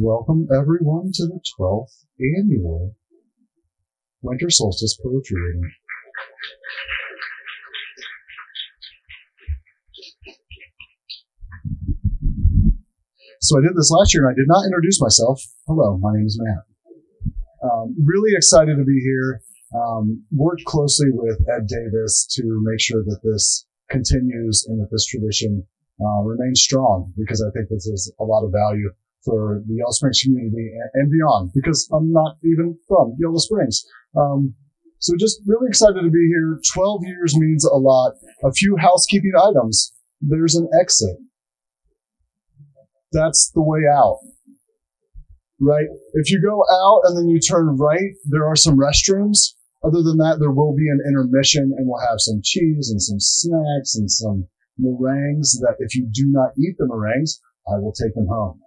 Welcome everyone to the 12th annual Winter Solstice Poetry Reading. So I did this last year and I did not introduce myself. Hello, my name is Matt. Um, really excited to be here. Um, worked closely with Ed Davis to make sure that this continues and that this tradition uh, remains strong because I think this is a lot of value for the Yellow Springs community and, beyond because I'm not even from Yellow Springs. Um, so just really excited to be here. 12 years means a lot. A few housekeeping items. There's an exit. That's the way out. Right? If you go out and then you turn right, there are some restrooms. Other than that, there will be an intermission and we'll have some cheese and some snacks and some meringues that if you do not eat the meringues, I will take them home.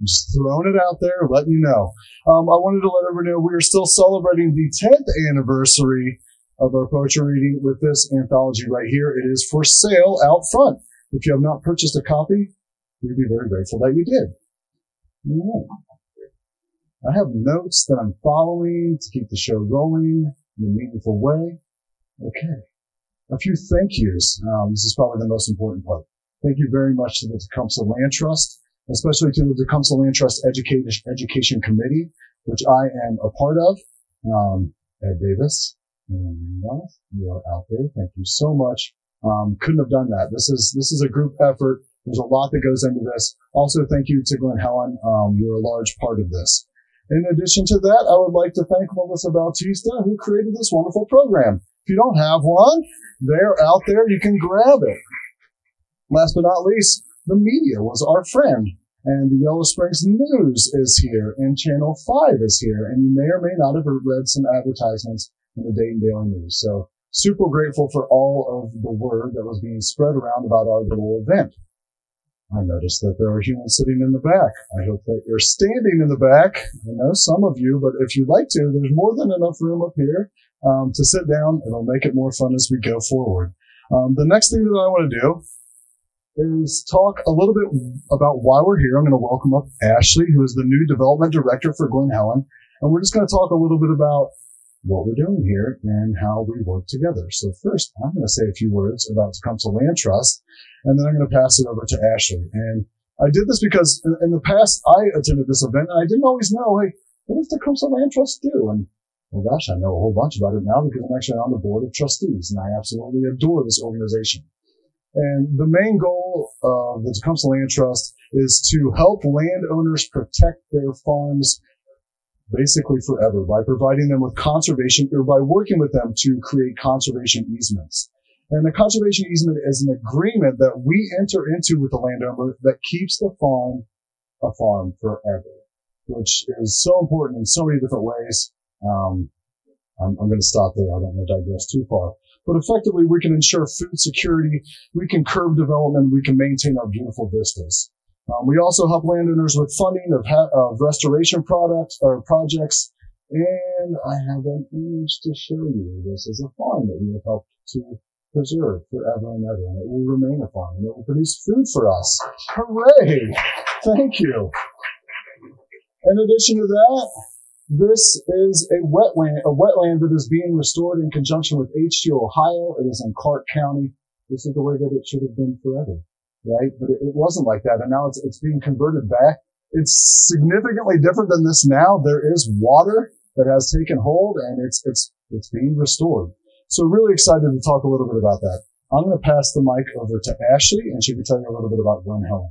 Just throwing it out there, letting you know. Um, I wanted to let everyone know we are still celebrating the 10th anniversary of our poetry reading with this anthology right here. It is for sale out front. If you have not purchased a copy, we'd be very grateful that you did. Yeah. I have notes that I'm following to keep the show rolling in a meaningful way. Okay. A few thank yous. Um, this is probably the most important part. Thank you very much to the Tecumseh Land Trust especially to the Tecumseh Land Trust Education, Education Committee, which I am a part of. Um, Ed Davis, you are out there. Thank you so much. Um, couldn't have done that. This is this is a group effort. There's a lot that goes into this. Also, thank you to Glen Helen. Um, you're a large part of this. In addition to that, I would like to thank Melissa Bautista, who created this wonderful program. If you don't have one, they're out there. You can grab it. Last but not least, the media was our friend. And the Yellow Springs News is here, and Channel 5 is here, and you may or may not have read some advertisements in the Dayton Daily News. So super grateful for all of the word that was being spread around about our little event. I noticed that there are humans sitting in the back. I hope that you're standing in the back. I know some of you, but if you'd like to, there's more than enough room up here um, to sit down. It'll make it more fun as we go forward. Um, the next thing that I want to do is talk a little bit about why we're here. I'm going to welcome up Ashley, who is the new development director for Glen Helen. And we're just going to talk a little bit about what we're doing here and how we work together. So first, I'm going to say a few words about Tecumseh Land Trust, and then I'm going to pass it over to Ashley. And I did this because in, the past, I attended this event and I didn't always know, hey, what does Tecumseh Land Trust do? And well, gosh, I know a whole bunch about it now because I'm actually on the board of trustees and I absolutely adore this organization. And the main goal of the Tecumseh Land Trust is to help landowners protect their farms basically forever by providing them with conservation or by working with them to create conservation easements. And the conservation easement is an agreement that we enter into with the landowner that keeps the farm a farm forever, which is so important in so many different ways. Um, I'm, I'm going to stop there. I don't want to digress too far. But effectively, we can ensure food security, we can curb development, we can maintain our beautiful vistas. Um, we also help landowners with funding of, ha- of restoration products or projects. And I have an image to show you. This is a farm that we have helped to preserve forever and ever. And it will remain a farm and it will produce food for us. Hooray! Thank you. In addition to that, this is a wetland, a wetland that is being restored in conjunction with H2 Ohio. It is in Clark County. This is the way that it should have been forever, right? But it, it wasn't like that. And now it's, it's being converted back. It's significantly different than this now. There is water that has taken hold and it's, it's, it's being restored. So really excited to talk a little bit about that. I'm going to pass the mic over to Ashley and she can tell you a little bit about Glen Helen.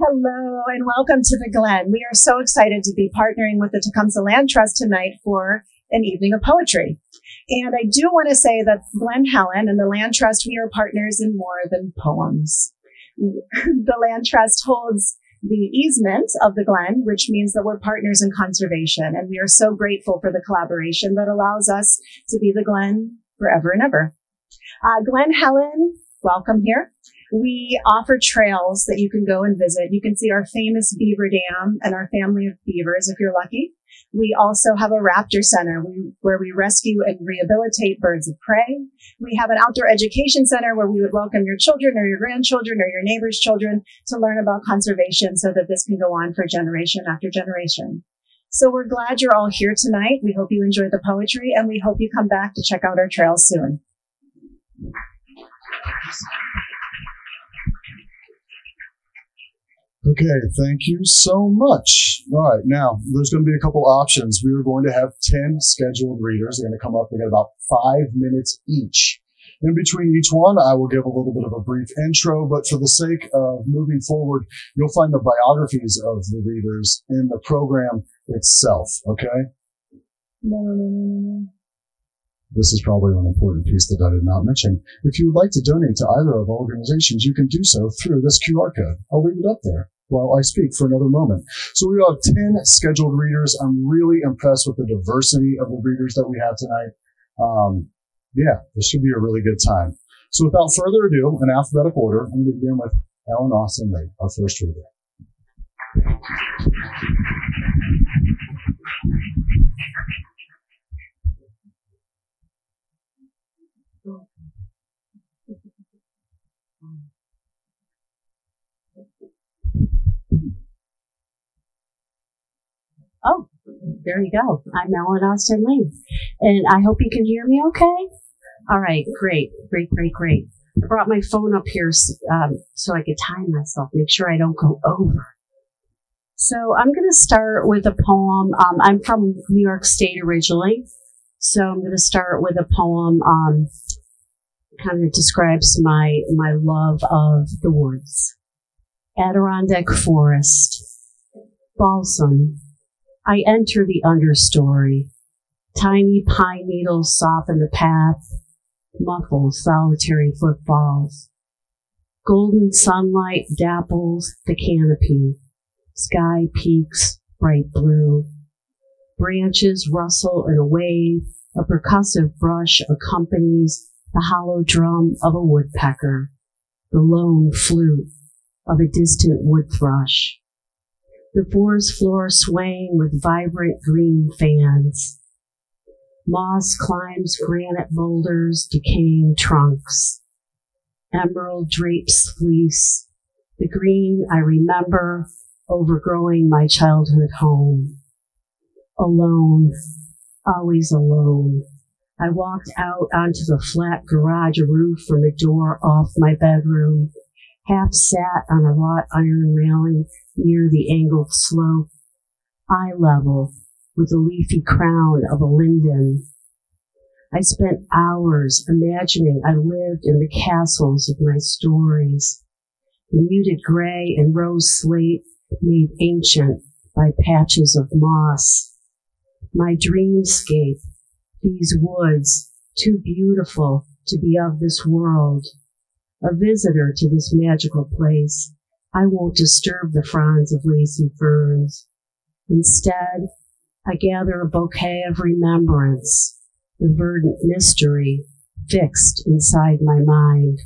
Hello and welcome to the Glen. We are so excited to be partnering with the Tecumseh Land Trust tonight for an evening of poetry. And I do want to say that Glen Helen and the Land Trust, we are partners in more than poems. the Land Trust holds the easement of the Glen, which means that we're partners in conservation. And we are so grateful for the collaboration that allows us to be the Glen forever and ever. Uh, Glen Helen, welcome here. We offer trails that you can go and visit. You can see our famous beaver dam and our family of beavers if you're lucky. We also have a raptor center where we rescue and rehabilitate birds of prey. We have an outdoor education center where we would welcome your children or your grandchildren or your neighbor's children to learn about conservation so that this can go on for generation after generation. So we're glad you're all here tonight. We hope you enjoyed the poetry and we hope you come back to check out our trails soon. Okay, thank you so much. All right, now there's going to be a couple options. We are going to have 10 scheduled readers. They're going to come up. They got about five minutes each. In between each one, I will give a little bit of a brief intro, but for the sake of moving forward, you'll find the biographies of the readers in the program itself, okay? No, no, no, This is probably an important piece that I did not mention. If you would like to donate to either of our organizations, you can do so through this QR code. I'll leave it up there while I speak for another moment. So we have 10 scheduled readers. I'm really impressed with the diversity of the readers that we have tonight. Um, yeah, this should be a really good time. So without further ado, in alphabetical order, I'm going to begin with Ellen Austin-Li, our first reader. Oh, there you go. I'm Ellen Austin-Li. And I hope you can hear me okay. All right, great, great, great, great. I brought my phone up here um, so I could time myself, make sure I don't go over. So I'm going to start with a poem. Um, I'm from New York State originally, so I'm going to start with a poem. Um, kind of describes my my love of the woods. Adirondack forest, balsam, I enter the understory. Tiny pine needles soften the path, muffle solitary footfalls. Golden sunlight dapples the canopy. Sky peaks bright blue. Branches rustle in a wave. A percussive brush accompanies the hollow drum of a woodpecker, the lone flute of a distant wood thrush the forest floor swaying with vibrant green fans. Moss climbs granite boulders, decaying trunks. Emerald drapes fleece, the green I remember overgrowing my childhood home. Alone, always alone. I walked out onto the flat garage roof from a door off my bedroom half sat on a wrought iron railing near the angled slope, eye level with the leafy crown of a linden. I spent hours imagining I lived in the castles of my stories, the muted gray and rose slate made ancient by patches of moss. My dreamscape, these woods, too beautiful to be of this world, a visitor to this magical place, I won't disturb the fronds of lacy ferns. Instead, I gather a bouquet of remembrance, the verdant mystery fixed inside my mind.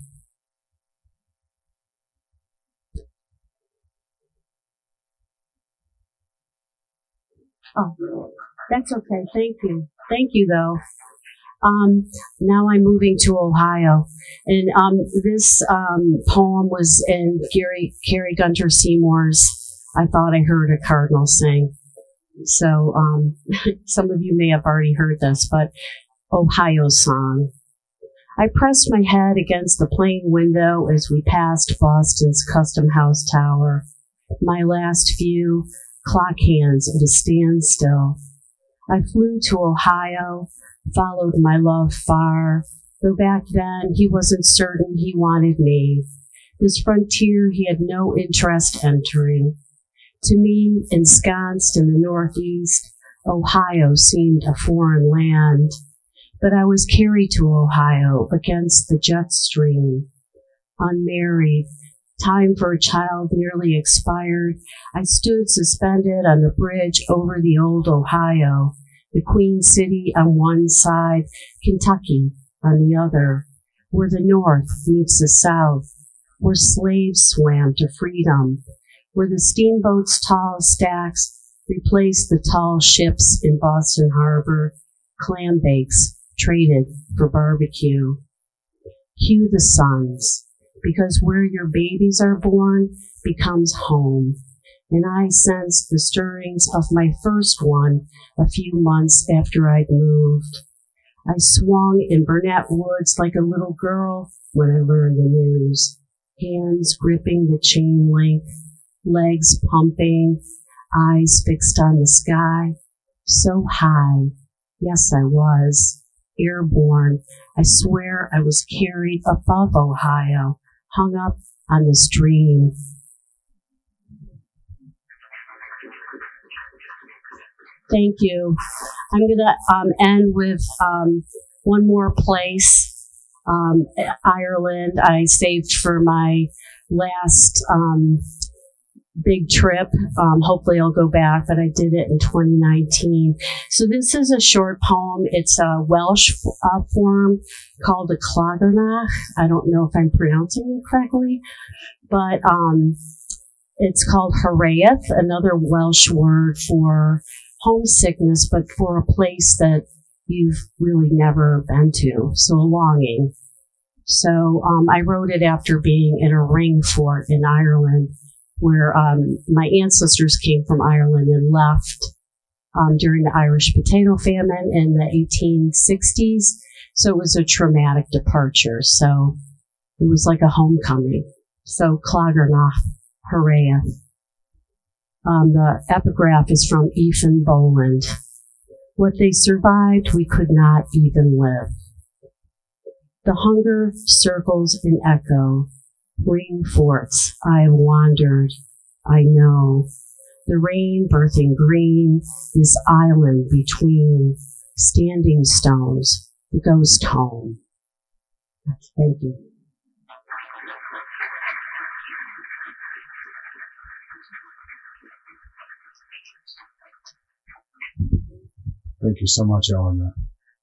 Oh, that's okay. Thank you. Thank you, though. Um, now I'm moving to Ohio. And um, this um, poem was in Gary, Kari Gunter Seymour's I Thought I Heard a Cardinal Sing. So um, some of you may have already heard this, but Ohio Song. I pressed my head against the plane window as we passed Boston's Custom House Tower. My last view, clock hands at a standstill. I flew to Ohio, followed my love far, though back then he wasn't certain he wanted me. This frontier he had no interest entering. To me, ensconced in the Northeast, Ohio seemed a foreign land. But I was carried to Ohio against the jet stream. Unmarried, time for a child nearly expired, I stood suspended on the bridge over the old Ohio, the Queen City on one side, Kentucky on the other, where the North meets the South, where slaves swam to freedom, where the steamboat's tall stacks replaced the tall ships in Boston Harbor, clam bakes traded for barbecue. Cue the sons, because where your babies are born becomes home. And I sensed the stirrings of my first one a few months after I'd moved. I swung in Burnet Woods like a little girl when I learned the news. Hands gripping the chain link, legs pumping, eyes fixed on the sky. So high. Yes, I was. Airborne. I swear I was carried above Ohio, hung up on this dream. Thank you. I'm going to um, end with um, one more place, um, Ireland. I saved for my last um, big trip. Um, hopefully, I'll go back, but I did it in 2019. So, this is a short poem. It's a Welsh uh, form called a Clogyrnach. I don't know if I'm pronouncing it correctly, but um, it's called Hiraeth, another Welsh word for homesickness, but for a place that you've really never been to. So, a longing. So, um, I wrote it after being in a ring fort in Ireland where um, my ancestors came from Ireland and left um, during the Irish potato famine in the 1860s. So it was a traumatic departure. So it was like a homecoming. So Clogyrnach, Hiraeth. Um, the epigraph is from Eavan Boland. What they survived, we could not even live. The hunger circles in echo Green forts I wandered, I know. The rain birthing green, this island between standing stones, the ghost home. Thank you. Thank you so much, Ellen.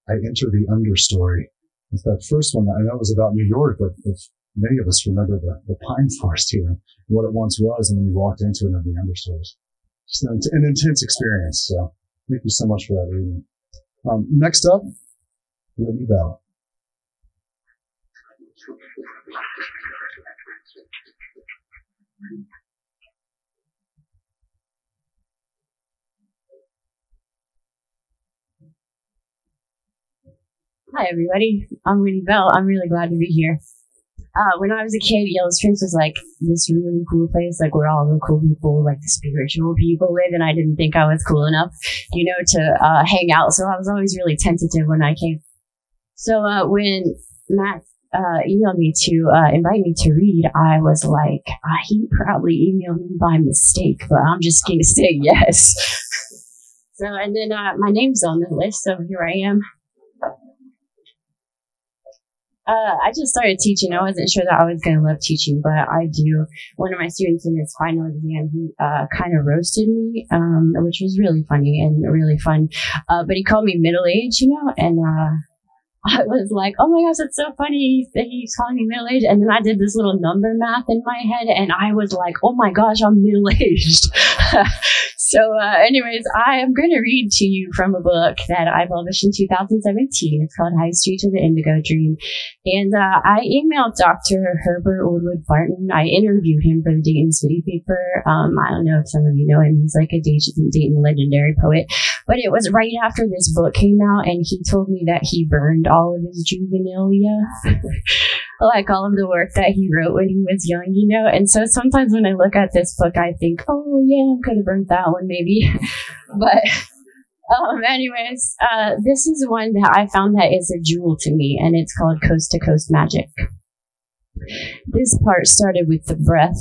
I enter the understory. It's that first one that I know was about New York, but if many of us remember the, the pine forest here and what it once was, and when you walked into it in the understories. Just an, an, intense experience. So thank you so much for that reading. Um, next up, Libby Bell. Hi, everybody. I'm Whitney Bell. I'm really glad to be here uh, when I was a kid, Yellow Springs was like this really cool place, like where all the cool people, like the spiritual people live, and I didn't think I was cool enough, you know, to uh, hang out. So I was always really tentative when I came. So uh, when Matt uh, emailed me to uh, invite me to read, I was like, uh, he probably emailed me by mistake, but I'm just gonna say yes. so and then my name's on the list, so here I am. Uh, I just started teaching. I wasn't sure that I was going to love teaching, but I do. One of my students in his final exam, he uh, kind of roasted me, um, which was really funny and really fun. Uh, but he called me middle age, you know, and uh, I was like, oh my gosh, that's so funny that he's calling me middle aged. And then I did this little number math in my head, and I was like, oh my gosh, I'm middle aged. So, uh, anyways, I am going to read to you from a book that I published in 2017. It's called High Street to the Indigo Dream. And uh, I emailed Dr. Herbert Woodward Martin. I interviewed him for the Dayton City paper. Um, I don't know if some of you know him. He's like a Dayton, Dayton legendary poet. But it was right after this book came out, and he told me that he burned all of his juvenilia. like all of the work that he wrote when he was young, you know? And so sometimes when I look at this book, I think, oh yeah, I could have burnt that one maybe. but, um, anyways, uh, this is one that I found that is a jewel to me and it's called Coast to Coast Magic. This part started with the breath.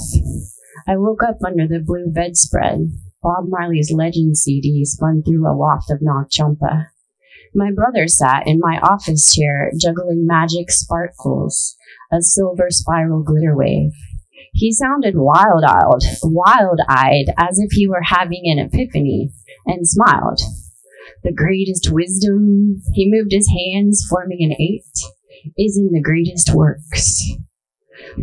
I woke up under the blue bedspread. Bob Marley's Legend CD spun through a waft of Nag Champa. My brother sat in my office chair, juggling magic sparkles a silver spiral glitter wave. He sounded wild-eyed, wild-eyed, as if he were having an epiphany, and smiled. The greatest wisdom, he moved his hands, forming an eight, is in the greatest works.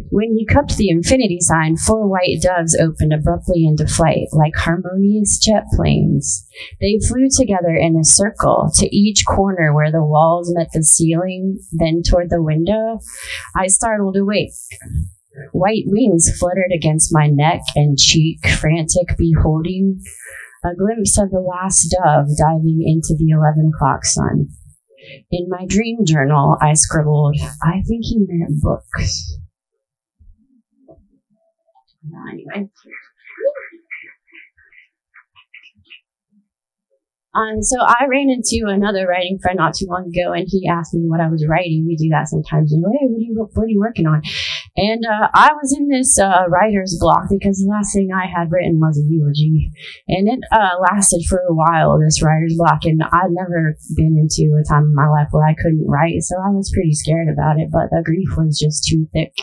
When he cupped the infinity sign, four white doves opened abruptly into flight, like harmonious jet planes. They flew together in a circle to each corner where the walls met the ceiling, then toward the window. I startled awake. White wings fluttered against my neck and cheek, frantic, beholding a glimpse of the last dove diving into the 11 o'clock sun. In my dream journal, I scribbled, I think he meant books. Anyway. Um, so I ran into another writing friend not too long ago, and he asked me what I was writing. We do that sometimes. You know, hey, what are you, what are you working on? And uh, I was in this uh, writer's block because the last thing I had written was a eulogy, and it uh, lasted for a while. This writer's block, and I'd never been into a time in my life where I couldn't write, so I was pretty scared about it. But the grief was just too thick.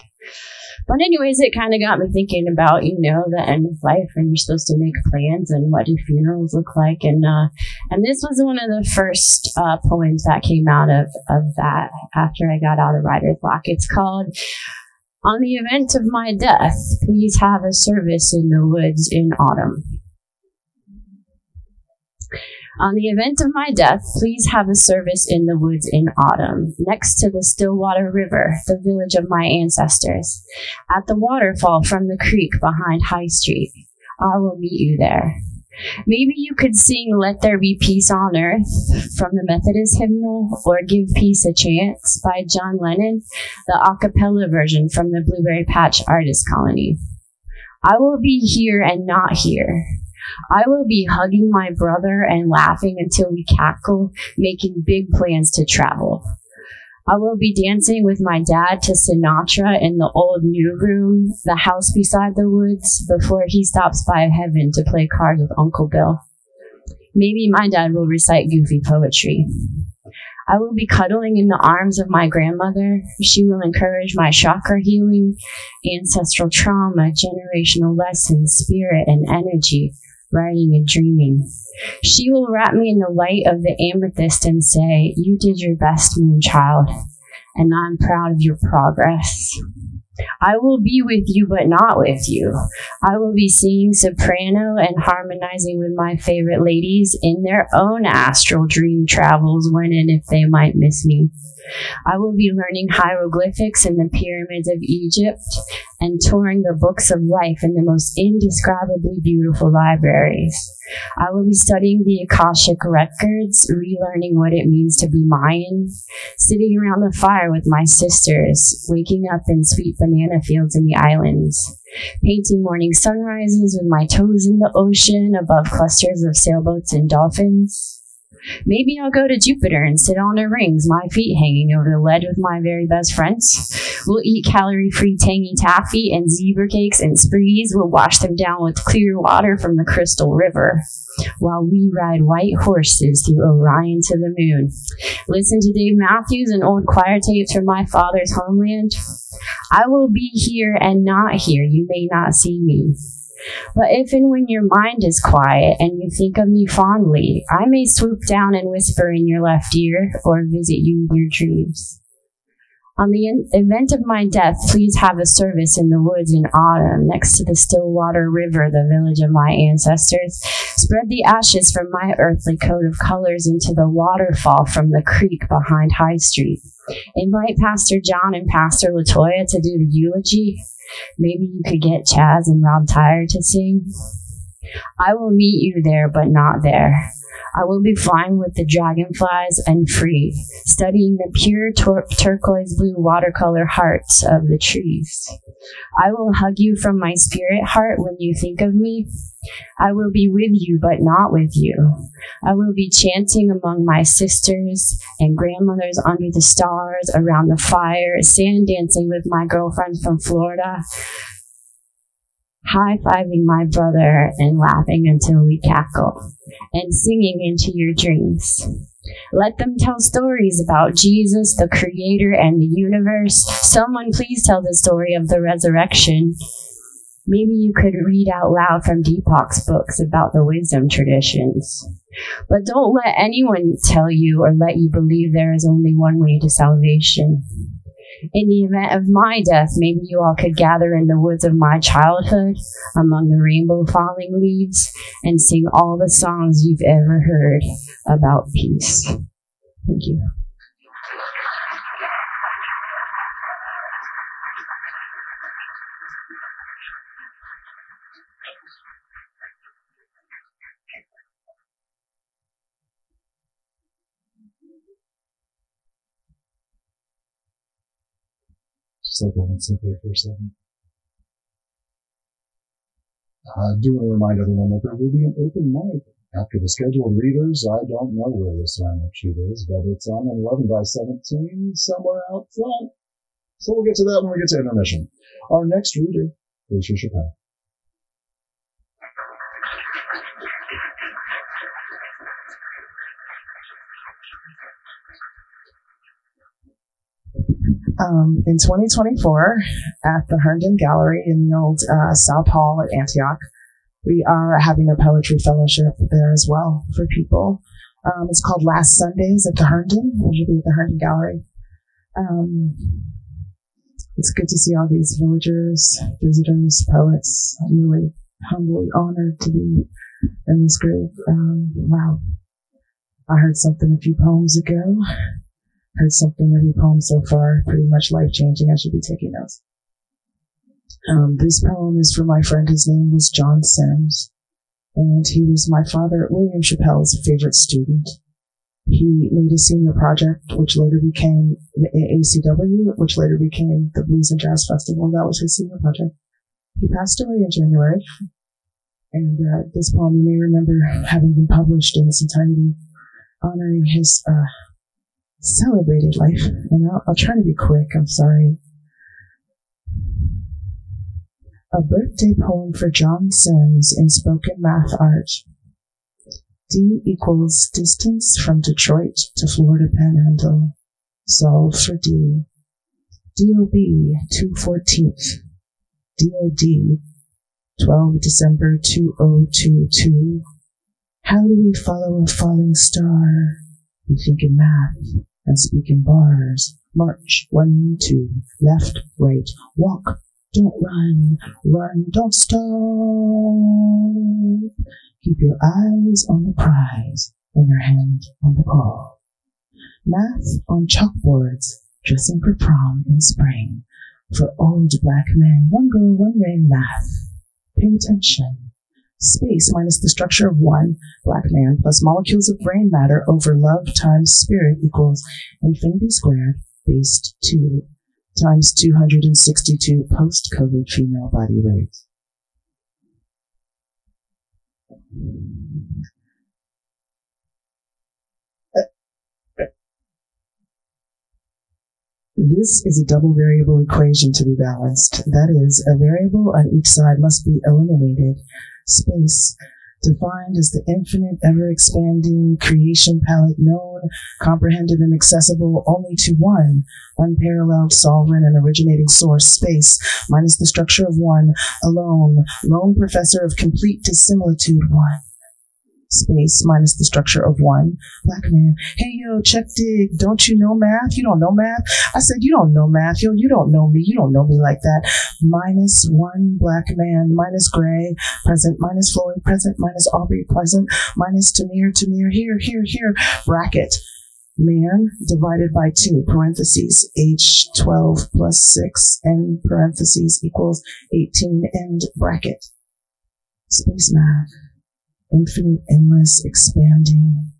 But anyways, it kind of got me thinking about, you know, the end of life and you're supposed to make plans and what do funerals look like. And, uh, and this was one of the first, uh, poems that came out of, of that after I got out of writer's block. It's called, on the event of my death, please have a service in the woods in autumn. On the event of my death, please have a service in the woods in autumn, next to the Stillwater River, the village of my ancestors, at the waterfall from the creek behind High Street. I will meet you there. Maybe you could sing Let There Be Peace on Earth from the Methodist hymnal or Give Peace a Chance by John Lennon, the a cappella version from the Blueberry Patch Artist Colony. I will be here and not here. I will be hugging my brother and laughing until we cackle, making big plans to travel. I will be dancing with my dad to Sinatra in the old new room, the house beside the woods, before he stops by heaven to play cards with Uncle Bill. Maybe my dad will recite goofy poetry. I will be cuddling in the arms of my grandmother. She will encourage my chakra healing, ancestral trauma, generational lessons, spirit, and energy writing and dreaming. She will wrap me in the light of the amethyst and say, You did your best, moon child, and I'm proud of your progress. I will be with you, but not with you. I will be singing soprano and harmonizing with my favorite ladies in their own astral dream travels when and if they might miss me. I will be learning hieroglyphics in the pyramids of Egypt and touring the books of life in the most indescribably beautiful libraries. I will be studying the Akashic records, relearning what it means to be Mayan, sitting around the fire with my sisters, waking up in sweet banana fields in the islands, painting morning sunrises with my toes in the ocean above clusters of sailboats and dolphins Maybe I'll go to Jupiter and sit on the rings, my feet hanging over the ledge with my very best friends. We'll eat calorie free tangy taffy and zebra cakes and sprees. We'll wash them down with clear water from the Crystal River while we ride white horses through Orion to the moon. Listen to Dave Matthews and old choir tapes from my father's homeland. I will be here and not here. You may not see me. But if and when your mind is quiet and you think of me fondly, I may swoop down and whisper in your left ear or visit you in your dreams. On the in- event of my death, please have a service in the woods in autumn next to the Stillwater River, the village of my ancestors. Spread the ashes from my earthly coat of colors into the waterfall from the creek behind High Street. Invite Pastor John and Pastor Latoya to do the eulogy. Maybe you could get Chaz and Rob Tyre to sing. I will meet you there, but not there. I will be flying with the dragonflies and free, studying the pure tur- turquoise blue watercolor hearts of the trees. I will hug you from my spirit heart when you think of me. I will be with you, but not with you. I will be chanting among my sisters and grandmothers under the stars, around the fire, sand dancing with my girlfriends from Florida, high fiving my brother and laughing until we cackle, and singing into your dreams. Let them tell stories about Jesus, the Creator, and the universe. Someone please tell the story of the resurrection. Maybe you could read out loud from Deepak's books about the wisdom traditions. But don't let anyone tell you or let you believe there is only one way to salvation. In the event of my death, maybe you all could gather in the woods of my childhood among the rainbow falling leaves and sing all the songs you've ever heard about peace. Thank you. Let that one sit for a second. I uh, do want to remind everyone that there will be an open mic after the scheduled readers. I don't know where the sign up sheet is, but it's on an 11 by 17 somewhere out front. So we'll get to that when we get to intermission. Our next reader, Felicia Chappelle. Um, in 2024, at the Herndon Gallery in the old uh, South Hall at Antioch, we are having a poetry fellowship there as well for people. Um, it's called Last Sundays at the Herndon. Be at the Herndon Gallery. Um, it's good to see all these villagers, visitors, poets. I'm really humbly honored to be in this group. Um, wow. I heard something a few poems ago heard something every poem so far, pretty much life changing. I should be taking notes. Um, this poem is for my friend. His name was John Sims, and he was my father, William Chappelle's favorite student. He made a senior project, which later became the ACW, which later became the Blues and Jazz Festival. That was his senior project. He passed away in January, and uh, this poem you may remember having been published in its entirety, honoring his uh, celebrated life. And I'll, I'll try to be quick. I'm sorry. A birthday poem for John Sims in spoken math art. D equals distance from Detroit to Florida Panhandle. Solve for D. DOB 214th. DOD 12 December 2022. How do we follow a falling star? We think in math and speak in bars. March, one, two, left, right, walk, don't run, run, don't stop. Keep your eyes on the prize and your hand on the ball. Math on chalkboards, dressing for prom in spring. For old black men, one girl, one ring, math. Pay attention space minus the structure of one black man plus molecules of brain matter over love times spirit equals infinity squared based 2 times 262 post-COVID female body weight. This is a double variable equation to be balanced. That is, a variable on each side must be eliminated space, defined as the infinite, ever expanding creation palette known, comprehended, and accessible only to one unparalleled, sovereign, and originating source, space, minus the structure of one, alone, lone professor of complete dissimilitude, one space minus the structure of one. Black man, hey yo, check dig, don't you know math? You don't know math? I said, you don't know math, yo, you don't know me, you don't know me like that. Minus one black man, minus gray, present, minus Floyd, present, minus Arbery, present, minus Tamir, Tamir, here, here, here, bracket. Man divided by two, parentheses, age 12 plus 6, and parentheses equals 18, end bracket. Space math infinite, endless, expanding,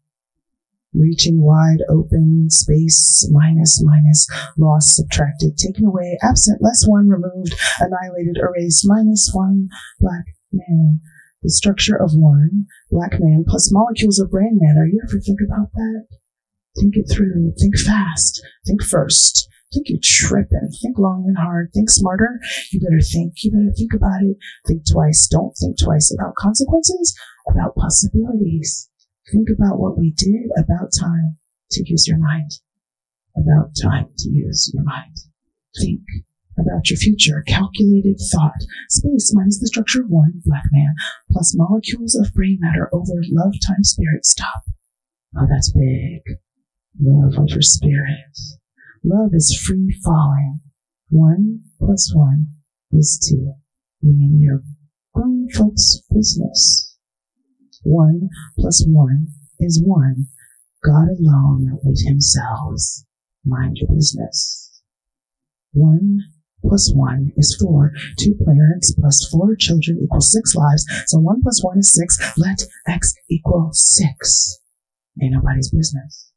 reaching wide open, space, minus, minus, lost, subtracted, taken away, absent, less one, removed, annihilated, erased, minus one, black man. The structure of one, black man, plus molecules of brain matter. You ever think about that? Think it through. Think fast. Think first. Think you're tripping. Think long and hard. Think smarter. You better think. You better think about it. Think twice. Don't think twice about consequences about possibilities. Think about what we did about time to use your mind. About time to use your mind. Think about your future. Calculated thought. Space minus the structure of one black man plus molecules of brain matter over love time, spirit. Stop. Oh, that's big. Love over spirit. Love is free falling. One plus one is two. Me and you. Grown folks business. One plus one is one. God alone with himself. Mind your business. One plus one is four. Two parents plus four children equals six lives. So one plus one is six. Let x equal six. Ain't nobody's business.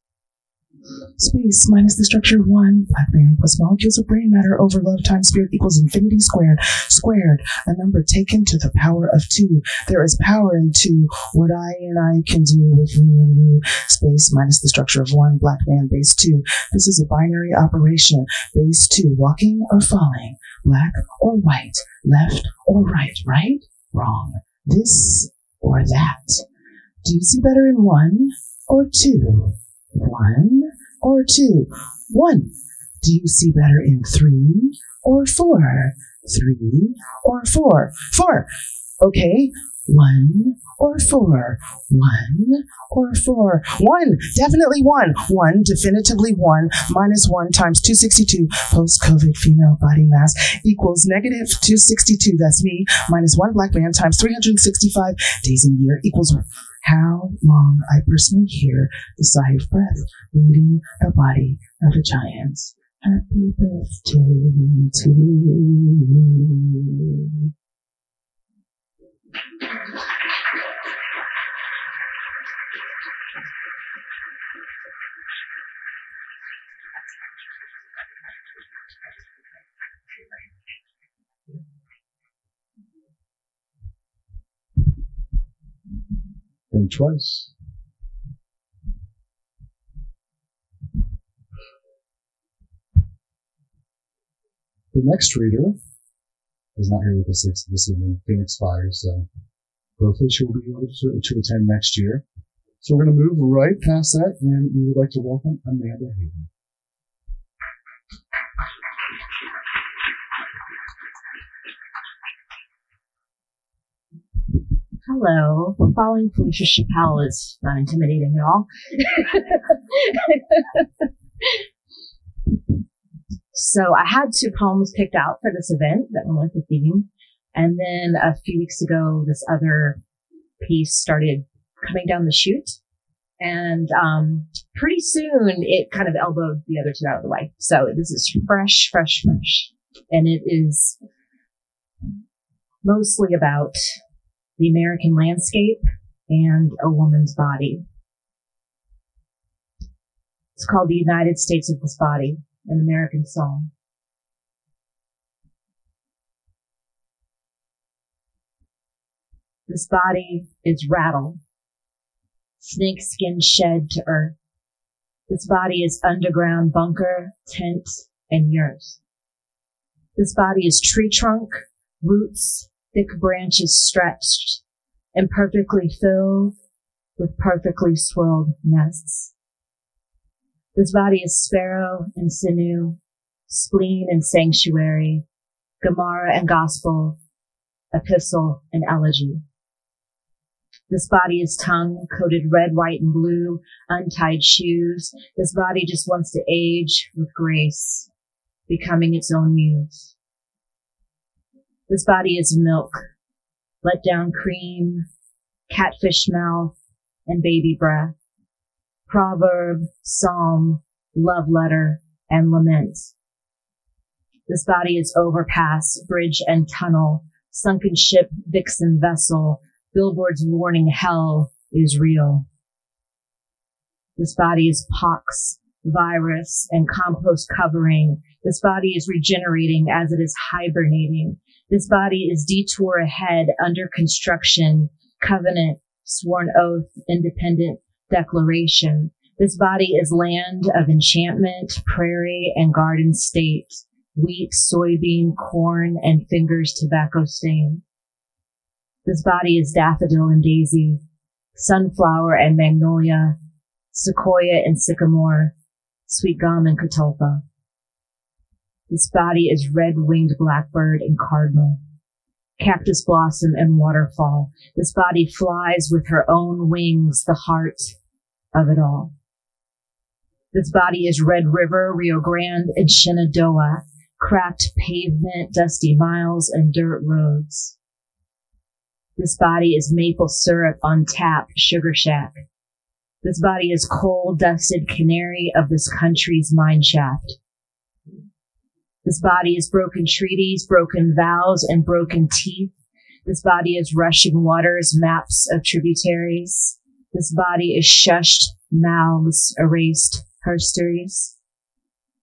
Space minus the structure one, black man plus molecules of brain matter over love times spirit equals infinity squared. Squared, a number taken to the power of two. There is power in two. What I and I can do with me and you. Space minus the structure of one, black man base two. This is a binary operation. Base two, walking or falling, black or white, left or right, right? Wrong. This or that. Do you see better in one or two? One or two? One. Do you see better in three or four? Three or four? Four. Okay. One or four? One or four? One. Definitely one. One. Definitively one. Minus one times 262 post-COVID female body mass equals negative 262. That's me. Minus one black man times 365 days in a year equals how long I personally hear the sigh of breath leaving the body of a giant. Happy birthday to you. Twice. The next reader is not here with us this evening, Phoenix Fire, so hopefully she will be able to, to attend next year. So we're going to move right past that, and we would like to welcome Amanda Hayden. Hello. Following Felicia Chappelle is not intimidating at all. so I had two poems picked out for this event that went with the theme. And then a few weeks ago, this other piece started coming down the chute. And um, pretty soon it kind of elbowed the other two out of the way. So this is fresh, fresh, fresh. And it is mostly about the American landscape and a woman's body. It's called The United States of This Body, an American song. This body is rattle, snakeskin shed to earth. This body is underground bunker, tent, and yours. This body is tree trunk, roots, thick branches stretched and perfectly filled with perfectly swirled nests. This body is sparrow and sinew, spleen and sanctuary, Gemara and gospel, epistle and elegy. This body is tongue coated red, white, and blue, untied shoes. This body just wants to age with grace, becoming its own muse. This body is milk, let down cream, catfish mouth, and baby breath. Proverb, psalm, love letter, and lament. This body is overpass, bridge, and tunnel, sunken ship, vixen vessel, billboards warning hell is real. This body is pox, virus, and compost covering. This body is regenerating as it is hibernating. This body is detour ahead under construction, covenant, sworn oath, independent declaration. This body is land of enchantment, prairie and garden state, wheat, soybean, corn, and fingers tobacco stain. This body is daffodil and daisy, sunflower and magnolia, sequoia and sycamore, sweet gum and catalpa. This body is red-winged blackbird and cardinal, cactus blossom and waterfall. This body flies with her own wings, the heart of it all. This body is Red River, Rio Grande, and Shenandoah, cracked pavement, dusty miles, and dirt roads. This body is maple syrup on tap, sugar shack. This body is coal dusted canary of this country's mine shaft. This body is broken treaties, broken vows, and broken teeth. This body is rushing waters, maps of tributaries. This body is shushed mouths, erased histories.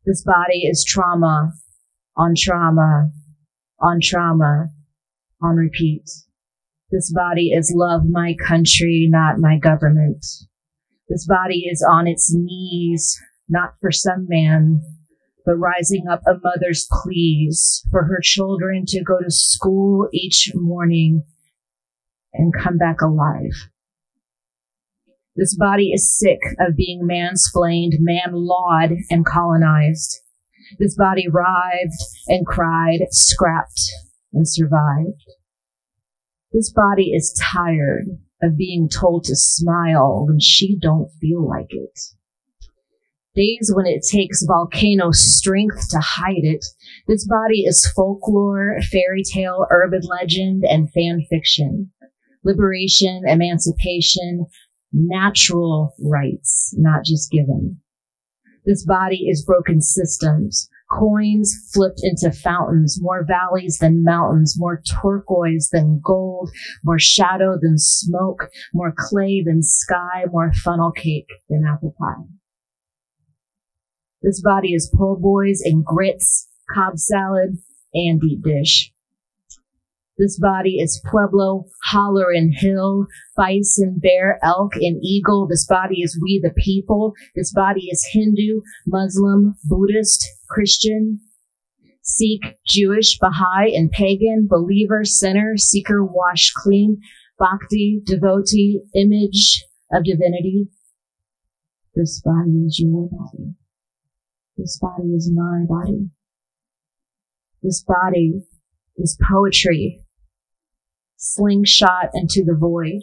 This body is trauma on trauma on trauma on repeat. This body is love my country, not my government. This body is on its knees, not for some man, but rising up a mother's pleas for her children to go to school each morning and come back alive. This body is sick of being mansplained, man-lawed, and colonized. This body writhed and cried, scrapped and survived. This body is tired of being told to smile when she don't feel like it days when it takes volcano strength to hide it. This body is folklore, fairy tale, urban legend, and fan fiction. Liberation, emancipation, natural rights, not just given. This body is broken systems, coins flipped into fountains, more valleys than mountains, more turquoise than gold, more shadow than smoke, more clay than sky, more funnel cake than apple pie. This body is po' boys and grits, Cobb salad, and deep dish. This body is Pueblo, holler and hill, bison, bear, elk, and eagle. This body is we the people. This body is Hindu, Muslim, Buddhist, Christian, Sikh, Jewish, Baha'i, and pagan, believer, sinner, seeker, wash clean, bhakti, devotee, image of divinity. This body is your body. This body is my body. This body is poetry, slingshot into the void.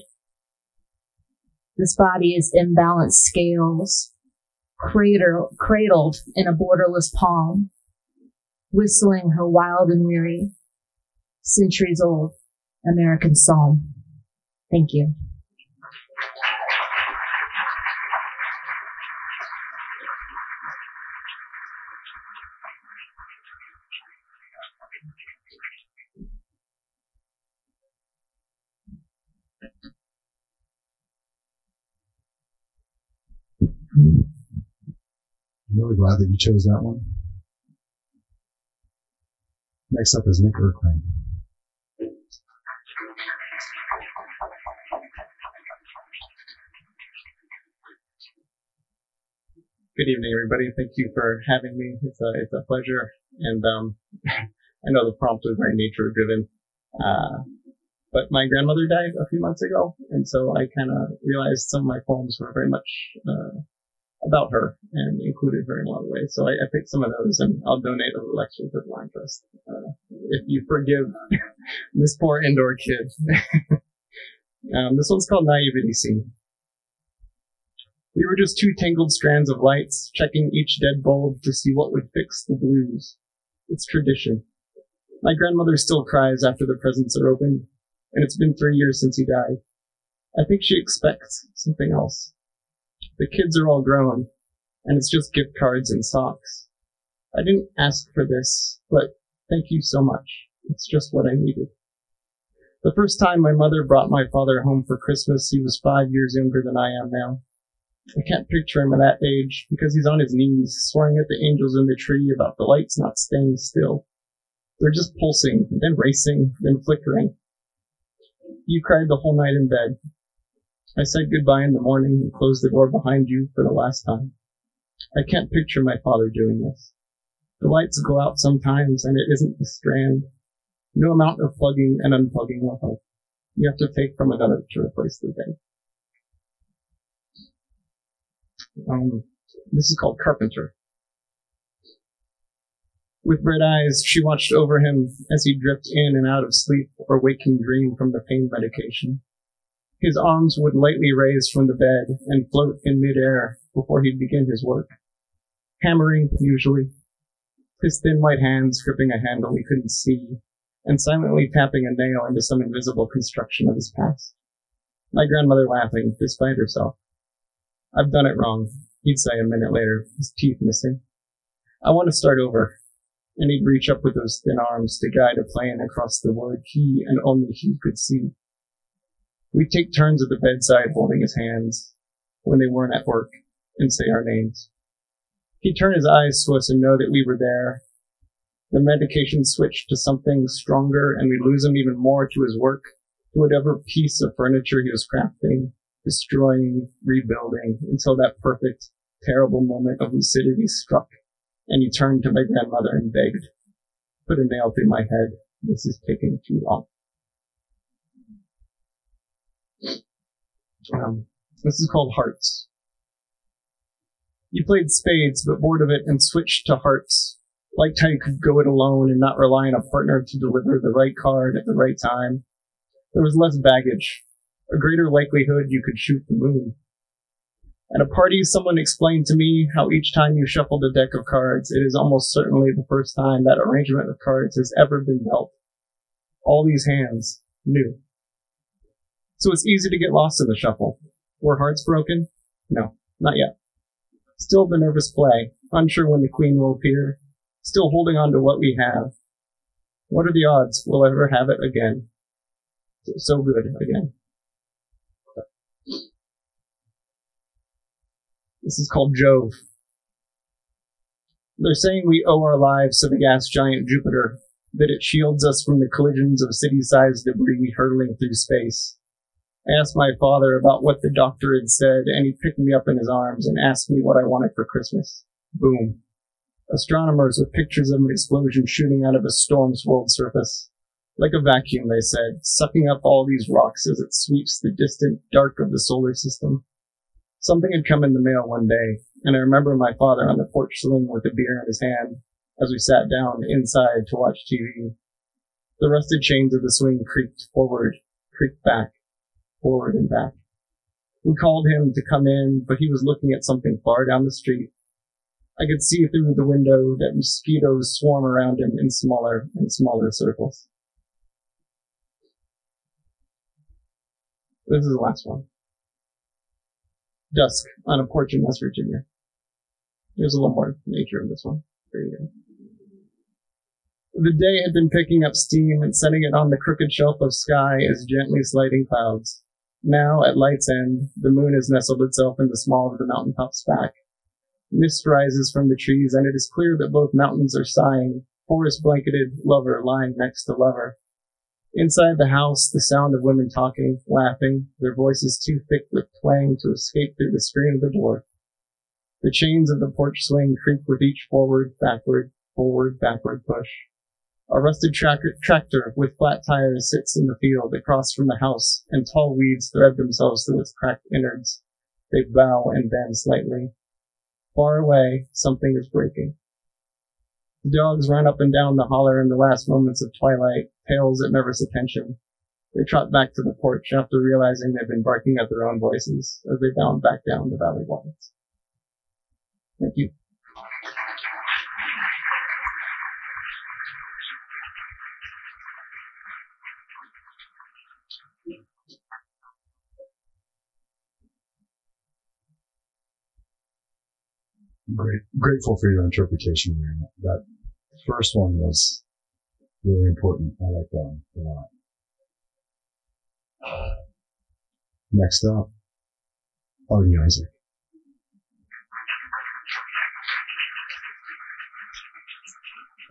This body is imbalanced scales, cradle, cradled in a borderless palm, whistling her wild and weary, centuries old American psalm. Thank you. I'm really glad that you chose that one. Next up is Nick Hrkman. Good evening, everybody. Thank you for having me. It's a it's a pleasure, and um, I know the prompt was very nature driven. Uh, but my grandmother died a few months ago, and so I kind of realized some of my poems were very much uh, about her and included her in a lot of ways. So I, I picked some of those and I'll donate a extra to the Land Trust. Uh, if you forgive this poor indoor kid. um, this one's called Naivety Scene. We were just two tangled strands of lights, checking each dead bulb to see what would fix the blues. It's tradition. My grandmother still cries after the presents are opened, and it's been three years since he died. I think she expects something else. The kids are all grown, and it's just gift cards and socks. I didn't ask for this, but thank you so much. It's just what I needed. The first time my mother brought my father home for Christmas, he was five years younger than I am now. I can't picture him at that age because he's on his knees, swearing at the angels in the tree about the lights not staying still. They're just pulsing, then racing, then flickering. You cried the whole night in bed. I said goodbye in the morning and closed the door behind you for the last time. I can't picture my father doing this. The lights go out sometimes and it isn't the strand. No amount of plugging and unplugging will help. You have to take from another to replace the thing. Um, this is called Carpenter. With red eyes, she watched over him as he drifted in and out of sleep or waking dream from the pain medication. His arms would lightly raise from the bed and float in midair before he'd begin his work. hammering usually, his thin white hands gripping a handle he couldn't see, and silently tapping a nail into some invisible construction of his past. My grandmother laughing, despite herself. I've done it wrong, he'd say a minute later, his teeth missing. I want to start over. And he'd reach up with those thin arms to guide a plane across the wood he and only he could see. We'd take turns at the bedside holding his hands when they weren't at work and say our names. He'd turn his eyes to us and know that we were there. The medication switched to something stronger and we'd lose him even more to his work, to whatever piece of furniture he was crafting, destroying, rebuilding, until that perfect, terrible moment of lucidity struck and he turned to my grandmother and begged, put a nail through my head. This is taking too long. Um, this is called Hearts. You played spades, but bored of it and switched to hearts. Liked how you could go it alone and not rely on a partner to deliver the right card at the right time. There was less baggage, a greater likelihood you could shoot the moon. At a party, someone explained to me how each time you shuffle a deck of cards, it is almost certainly the first time that arrangement of cards has ever been dealt. All these hands, new. So it's easy to get lost in the shuffle. Were hearts broken? No, not yet. Still the nervous play, unsure when the queen will appear, still holding on to what we have. What are the odds we'll ever have it again? So good again. This is called Jove. They're saying we owe our lives to the gas giant Jupiter, that it shields us from the collisions of city-sized debris hurtling through space. I asked my father about what the doctor had said, and he picked me up in his arms and asked me what I wanted for Christmas. Boom. Astronomers with pictures of an explosion shooting out of a storm's world surface. Like a vacuum, they said, sucking up all these rocks as it sweeps the distant dark of the solar system. Something had come in the mail one day, and I remember my father on the porch swing with a beer in his hand as we sat down inside to watch TV. The rusted chains of the swing creaked forward, creaked back, forward and back. We called him to come in, but he was looking at something far down the street. I could see through the window that mosquitoes swarm around him in smaller and smaller circles. This is the last one dusk on a porch in West Virginia. There's a little more nature in this one. There you go. The day had been picking up steam and setting it on the crooked shelf of sky as gently sliding clouds. Now, at light's end, the moon has nestled itself in the small of the mountaintop's back. Mist rises from the trees, and it is clear that both mountains are sighing, forest blanketed lover lying next to lover. Inside the house, the sound of women talking, laughing, their voices too thick with twang to escape through the screen of the door. The chains of the porch swing creak with each forward, backward, forward, backward push. A rusted tractor with flat tires sits in the field across from the house, and tall weeds thread themselves through its cracked innards. They bow and bend slightly. Far away, something is breaking. The dogs run up and down the holler in the last moments of twilight, tails at nervous attention. They trot back to the porch after realizing they've been barking at their own voices as they bound back down the valley walls. Thank you. Great, grateful for your interpretation there. That first one was really important. I like that one a lot. Next up, Artie Isaac.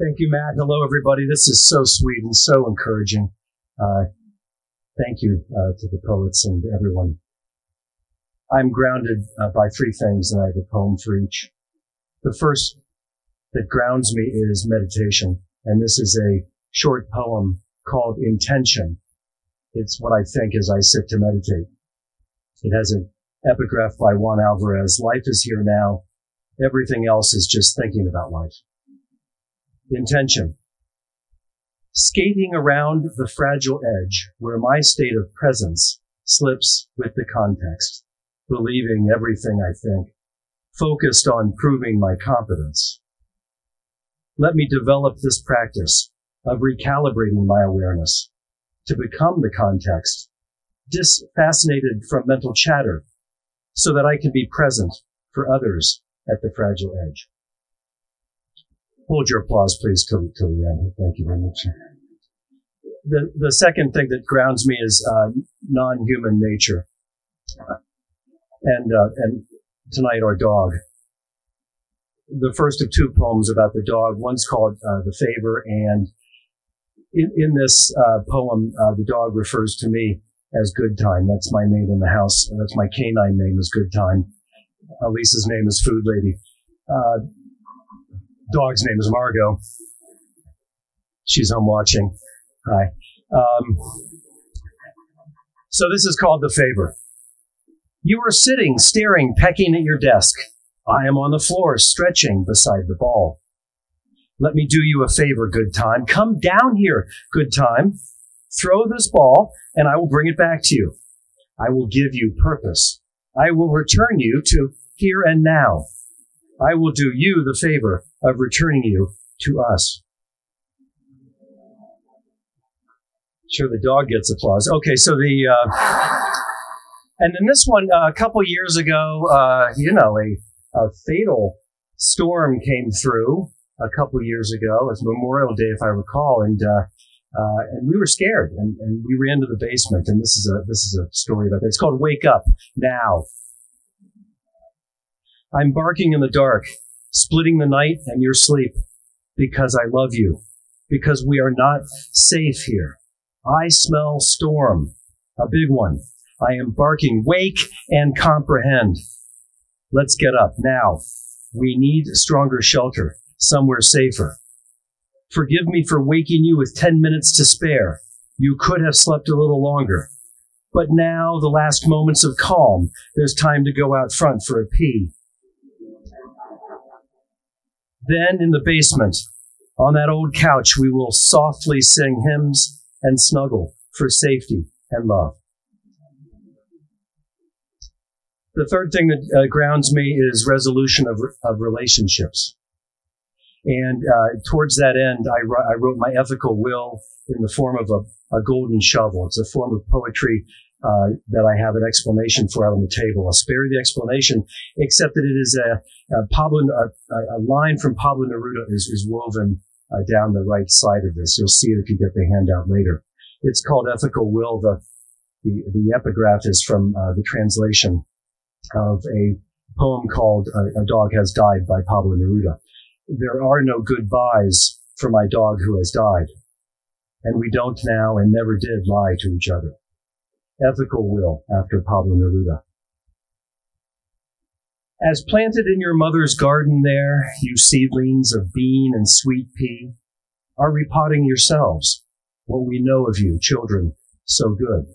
Thank you, Matt. Hello, everybody. This is so sweet and so encouraging. Uh, thank you uh, to the poets and everyone. I'm grounded uh, by three things, and I have a poem for each. The first that grounds me is meditation. And this is a short poem called Intention. It's what I think as I sit to meditate. It has an epigraph by Juan Alvarez. Life is here now. Everything else is just thinking about life. Intention. Skating around the fragile edge where my state of presence slips with the context, believing everything I think focused on proving my competence. Let me develop this practice of recalibrating my awareness to become the context, disfascinated from mental chatter, so that I can be present for others at the fragile edge. Hold your applause, please, till, till the end. Thank you very much. The, the second thing that grounds me is uh, non-human nature, and uh, and tonight our dog. The first of two poems about the dog. One's called uh, "The Favor," and in, in this uh, poem, uh, the dog refers to me as Good Time. That's my name in the house. That's my canine name is Good Time. Elisa's name is Food Lady. Uh, dog's name is Margot. She's home watching. Hi. Um, so this is called The Favor. You are sitting, staring, pecking at your desk. I am on the floor, stretching beside the ball. Let me do you a favor, good time. Come down here, good time. Throw this ball, and I will bring it back to you. I will give you purpose. I will return you to here and now. I will do you the favor of returning you to us. Sure, the dog gets applause. Okay, so the, uh, and then this one, uh, a couple years ago, uh, you know, a, a fatal storm came through a couple years ago. It was Memorial Day, if I recall, and uh, uh, and we were scared, and, and, we ran to the basement. And this is a this is a story about that. It's called "Wake Up Now." I'm barking in the dark, splitting the night and your sleep, because I love you, because we are not safe here. I smell storm, a big one. I am barking, wake and comprehend. Let's get up now. We need stronger shelter somewhere safer. Forgive me for waking you with 10 minutes to spare. You could have slept a little longer. But now, the last moments of calm, there's time to go out front for a pee. Then in the basement, on that old couch, we will softly sing hymns and snuggle for safety and love. The third thing that uh, grounds me is resolution of, of relationships. And uh, towards that end, I, I, wrote my ethical will in the form of a, a golden shovel. It's a form of poetry uh, that I have an explanation for out on the table. I'll spare you the explanation, except that it is a, a Pablo, a, a, line from Pablo Neruda is, is woven uh, down the right side of this. You'll see it if you get the handout later. It's called Ethical Will. The, the, the epigraph is from uh, the translation of a poem called uh, A Dog Has Died by Pablo Neruda there are no goodbyes for my dog who has died. And we don't now and never did lie to each other. Ethical will after Pablo Neruda. As planted in your mother's garden there, you seedlings of bean and sweet pea, are repotting yourselves what we know of you, children, so good.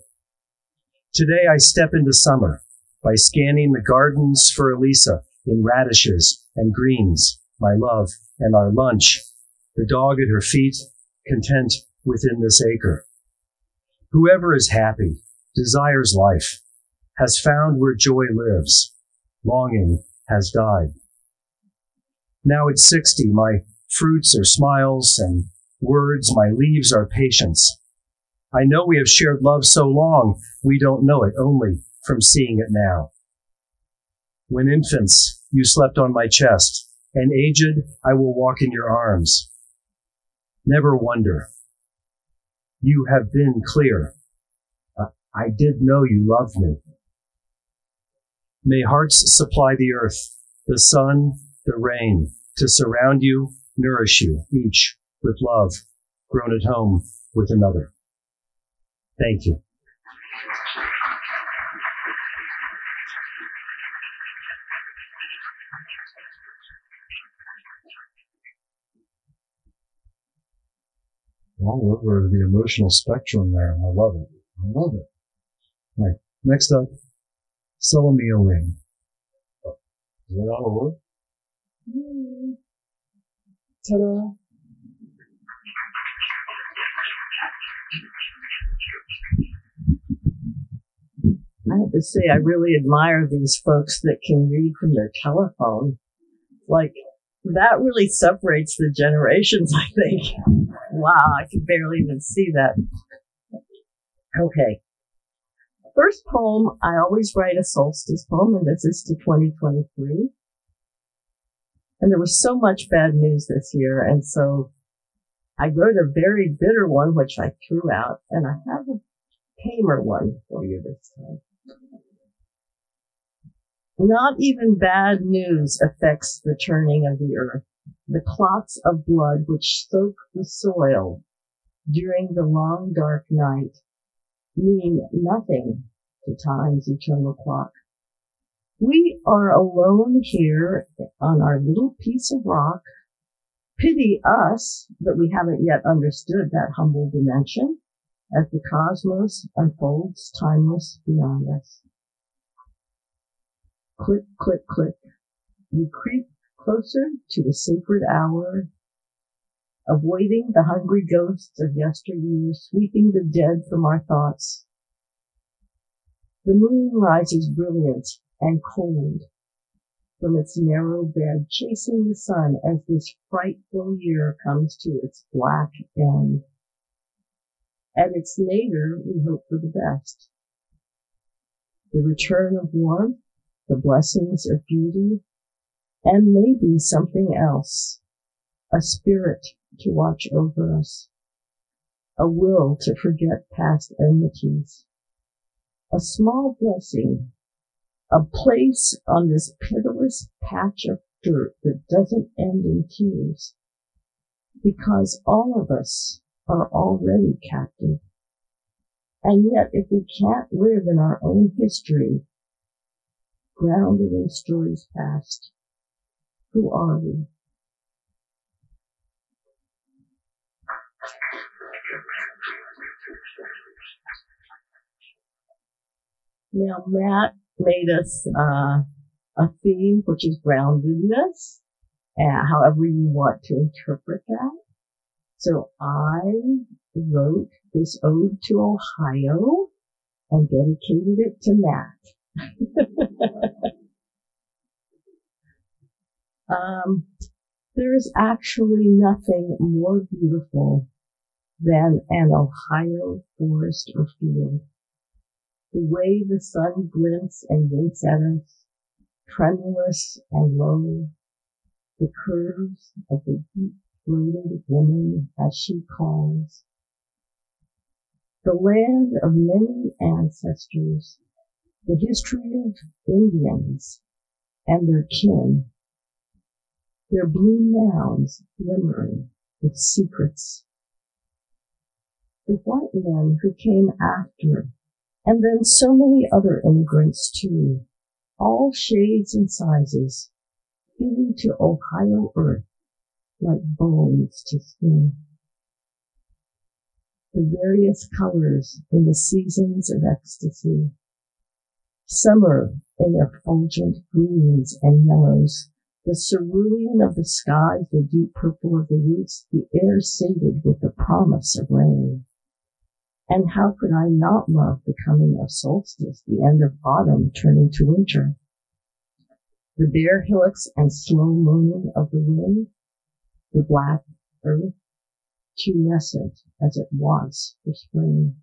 Today I step into summer by scanning the gardens for Elisa in radishes and greens, my love, and our lunch, the dog at her feet, content within this acre. Whoever is happy, desires life, has found where joy lives, longing has died. Now at 60, my fruits are smiles and words, my leaves are patience. I know we have shared love so long, we don't know it only from seeing it now. When infants, you slept on my chest, and aged, I will walk in your arms. Never wonder. You have been clear. I did know you loved me. May hearts supply the earth, the sun, the rain, to surround you, nourish you, each with love, grown at home with another. Thank you. All over the emotional spectrum there. I love it. I love it. All right. Next up, Stella Mia Ling. Is that? Ta-da. I have to say, I really admire these folks that can read from their telephone. Like, that really separates the generations, I think. Wow, I can barely even see that. Okay. First poem, I always write a solstice poem, and this is to 2023. And there was so much bad news this year, and so I wrote a very bitter one, which I threw out, and I have a tamer one for you this time. Not even bad news affects the turning of the earth. The clots of blood which soak the soil during the long dark night mean nothing to time's eternal clock. We are alone here on our little piece of rock. Pity us that we haven't yet understood that humble dimension as the cosmos unfolds timeless beyond us. Click, click, click. We creep closer to the sacred hour, avoiding the hungry ghosts of yesteryear, sweeping the dead from our thoughts. The moon rises brilliant and cold from its narrow bed, chasing the sun as this frightful year comes to its black end. At its nadir, we hope for the best. The return of warmth, the blessings of beauty, and maybe something else, a spirit to watch over us, a will to forget past enmities, a small blessing, a place on this pitiless patch of dirt that doesn't end in tears, because all of us are already captive. And yet, if we can't live in our own history, grounded in stories past, who are we? Now, Matt made us uh, a theme, which is groundedness, however you want to interpret that. So I wrote this ode to Ohio and dedicated it to Matt. um, there is actually nothing more beautiful than an Ohio forest or field. The way the sun glints and winks at us, tremulous and low, the curves of the deep throated woman as she calls. The land of many ancestors, the history of Indians and their kin, their blue mounds glimmering with secrets. The white men who came after, and then so many other immigrants too, all shades and sizes, fitting to Ohio earth like bones to skin. The various colors in the seasons of ecstasy. Summer in effulgent greens and yellows, the cerulean of the skies, the deep purple of the roots, the air sated with the promise of rain. And how could I not love the coming of solstice, the end of autumn turning to winter? The bare hillocks and slow moaning of the wind, the black earth, tumescent as it was for spring.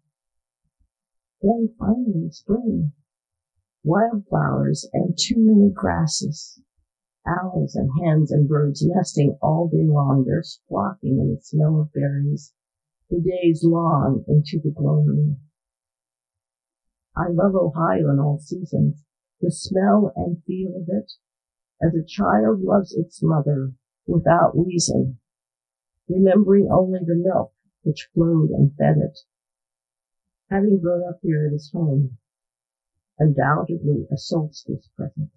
Then finally spring, wildflowers and too many grasses, owls and hens and birds nesting all day long, they're flocking in the smell of berries, the days long into the gloaming. I love Ohio in all seasons, the smell and feel of it, as a child loves its mother without reason, remembering only the milk which flowed and fed it. Having grown up here at his home, undoubtedly a solstice present.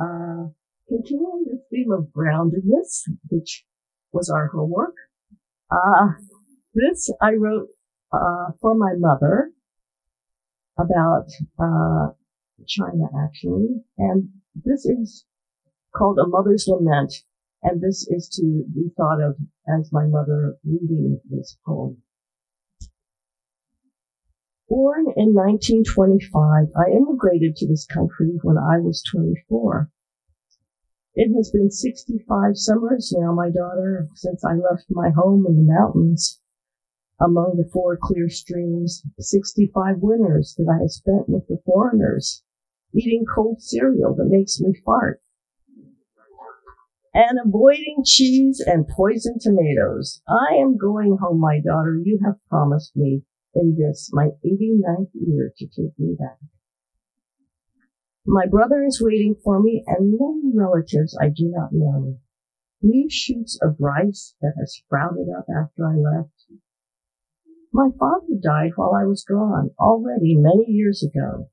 Uh, continuing the theme of groundedness, which was our homework, uh, this I wrote uh, for my mother about uh, China, actually, and this is called A Mother's Lament, and this is to be thought of as my mother reading this poem. Born in 1925, I immigrated to this country when I was 24. It has been 65 summers now, my daughter, since I left my home in the mountains among the four clear streams, 65 winters that I have spent with the foreigners, eating cold cereal that makes me fart, and avoiding cheese and poisoned tomatoes. I am going home, my daughter. You have promised me in this, my 89th year, to take me back. My brother is waiting for me and many relatives I do not know. New shoots of rice that has sprouted up after I left. My father died while I was gone, already many years ago.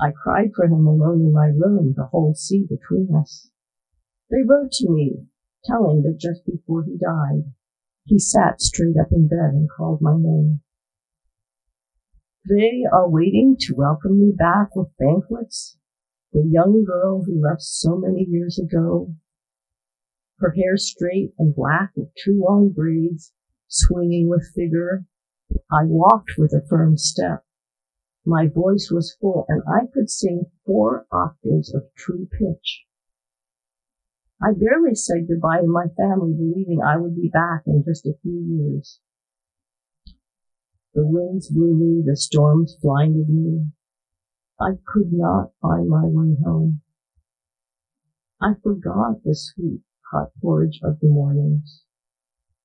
I cried for him alone in my room, the whole sea between us. They wrote to me, telling that just before he died, he sat straight up in bed and called my name. They are waiting to welcome me back with banquets. The young girl who left so many years ago, her hair straight and black with two long braids, swinging with vigor. I walked with a firm step. My voice was full and I could sing four octaves of true pitch. I barely said goodbye to my family, believing I would be back in just a few years. The winds blew me, the storms blinded me. I could not find my way home. I forgot the sweet, hot porridge of the mornings,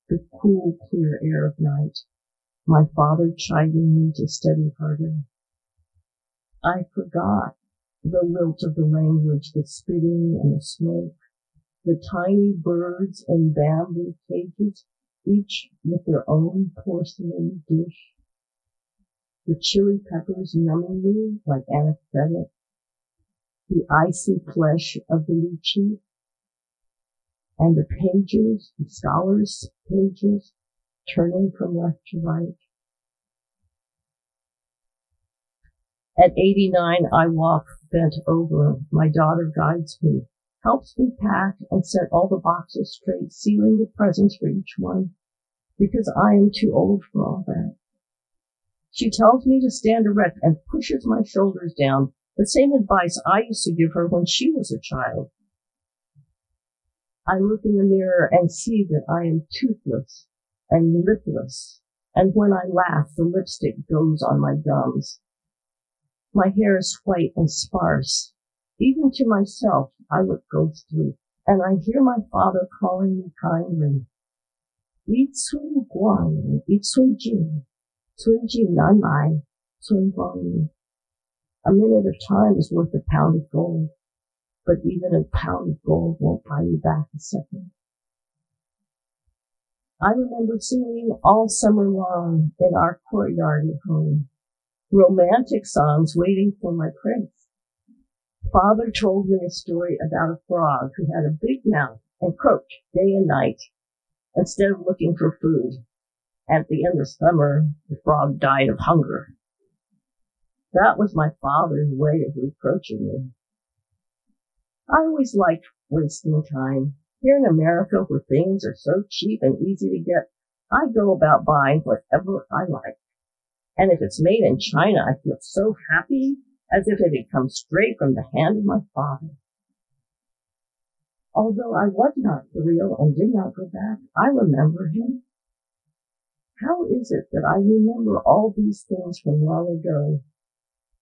the cool, clear air of night, my father chiding me to study harder. I forgot the lilt of the language, the spitting and the smoke, the tiny birds in bamboo cages, each with their own porcelain dish the chili peppers numbing me like anesthetic, the icy flesh of the lychee, and the pages, the scholars' pages, turning from left to right. At 89, I walk bent over. My daughter guides me, helps me pack and set all the boxes straight, sealing the presents for each one, because I am too old for all that. She tells me to stand erect and pushes my shoulders down, the same advice I used to give her when she was a child. I look in the mirror and see that I am toothless and lipless, and when I laugh, the lipstick goes on my gums. My hair is white and sparse. Even to myself, I would go through. And I hear my father calling me kindly. Itsun guan, itsun jin, sun jin nan mai, sun. A minute of time is worth a pound of gold, but even a pound of gold won't buy you back a second. I remember singing all summer long in our courtyard at home, romantic songs waiting for my prince. Father told me a story about a frog who had a big mouth and croaked day and night instead of looking for food. At the end of summer, the frog died of hunger. That was my father's way of reproaching me. I always liked wasting time. Here in America, where things are so cheap and easy to get, I go about buying whatever I like. And if it's made in China, I feel so happy as if it had come straight from the hand of my father. Although I was not real and did not go back, I remember him. How is it that I remember all these things from long ago?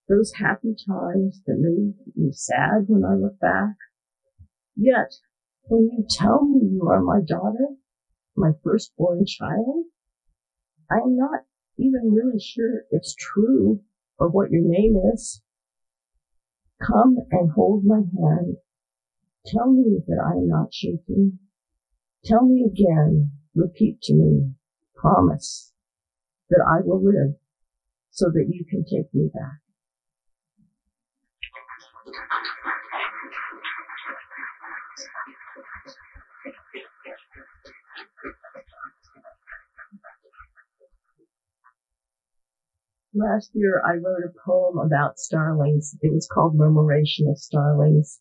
Those happy times that made me sad when I look back? Yet, when you tell me you are my daughter, my firstborn child, I am not even really sure it's true or what your name is. Come and hold my hand. Tell me that I am not shaking. Tell me again, repeat to me, promise that I will live so that you can take me back. Last year I wrote a poem about starlings. It was called Murmuration of Starlings.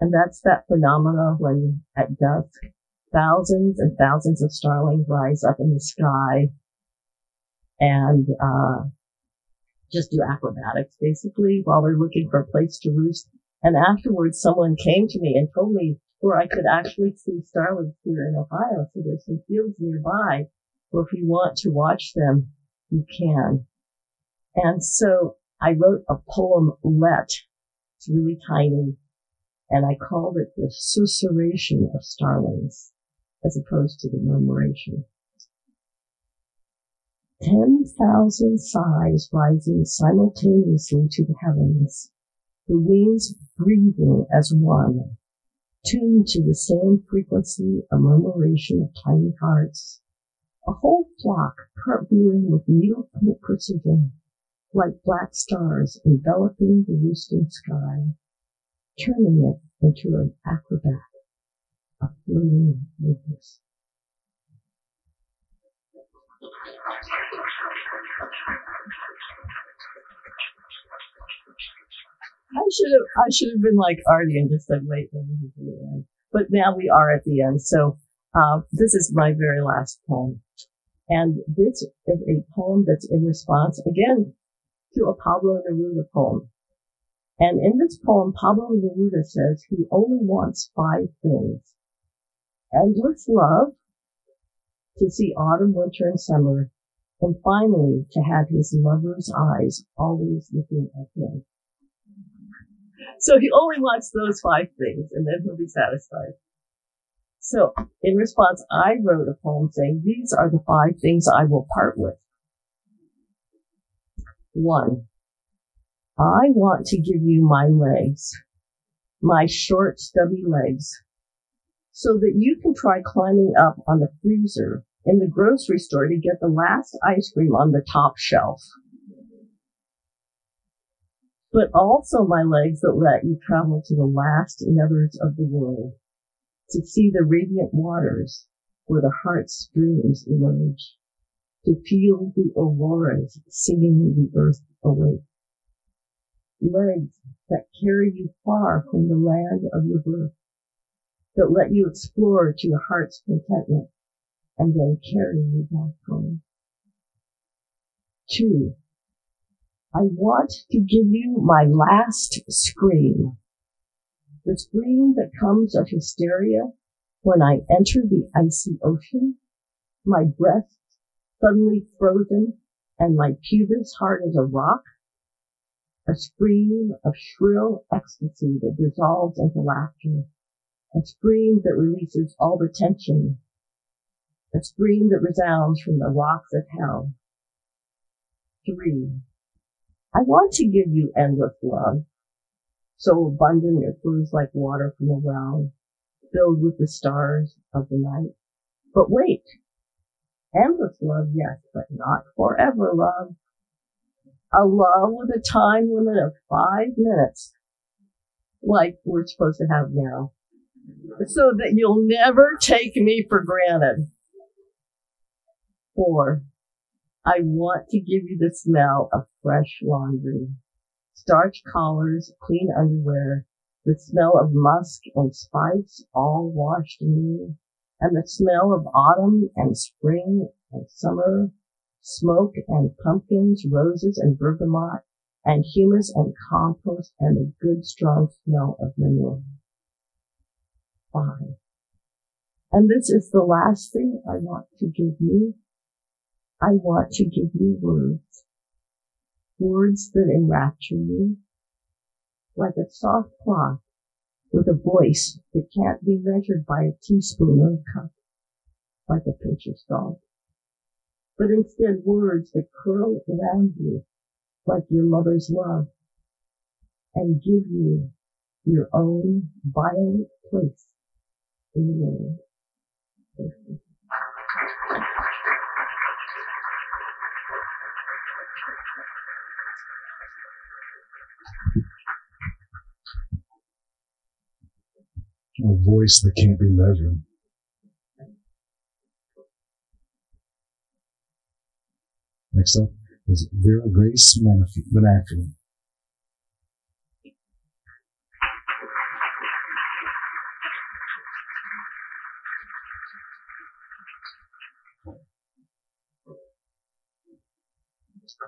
And that's that phenomena when at dusk, thousands and thousands of starlings rise up in the sky and, uh, just do acrobatics basically while they're looking for a place to roost. And afterwards, someone came to me and told me where I could actually see starlings here in Ohio. So there's some fields nearby where if you want to watch them, you can. And so I wrote a poem, Let. It's really tiny. And I called it the susurration of starlings as opposed to the murmuration. Ten thousand sighs rising simultaneously to the heavens, the wings breathing as one, tuned to the same frequency, a murmuration of tiny hearts, a whole flock cartwheeling with needle point precision, like black stars enveloping the roosting sky, turning it into an acrobat of floating rivers. I should have I should have been like Artie and just said wait. But now we are at the end. So uh, this is my very last poem. And this is a poem that's in response again to a Pablo Neruda poem. And in this poem, Pablo Neruda says he only wants five things. Endless love, to see autumn, winter, and summer, and finally to have his lover's eyes always looking at him. So he only wants those five things and then he'll be satisfied. So in response, I wrote a poem saying, these are the five things I will part with. One, I want to give you my legs, my short stubby legs, so that you can try climbing up on the freezer in the grocery store to get the last ice cream on the top shelf. But also my legs that let you travel to the last nethers of the world, to see the radiant waters where the heart's dreams emerge, to feel the auroras singing the earth awake. Legs that carry you far from the land of your birth, that let you explore to your heart's contentment and then carry you back home. Two, I want to give you my last scream. The scream that comes of hysteria when I enter the icy ocean, my breath suddenly frozen and my pubis hard as a rock. A scream of shrill ecstasy that dissolves into laughter. A scream that releases all the tension. A scream that resounds from the rocks of hell. Three. I want to give you endless love, so abundant it flows like water from a well, filled with the stars of the night. But wait, endless love, yes, but not forever love. A love with a time limit of five minutes, like we're supposed to have now, so that you'll never take me for granted. Four, I want to give you the smell of fresh laundry, starch collars, clean underwear, the smell of musk and spice all washed in and the smell of autumn and spring and summer, smoke and pumpkins, roses and bergamot, and humus and compost and the good strong smell of manure. Five. And this is the last thing I want to give you I want to give you words, words that enrapture you, like a soft cloth with a voice that can't be measured by a teaspoon or a cup, like a pinch of but instead words that curl around you like your mother's love and give you your own violet place in the world. voice that can't be measured. Next up is Vera Grace Menafee.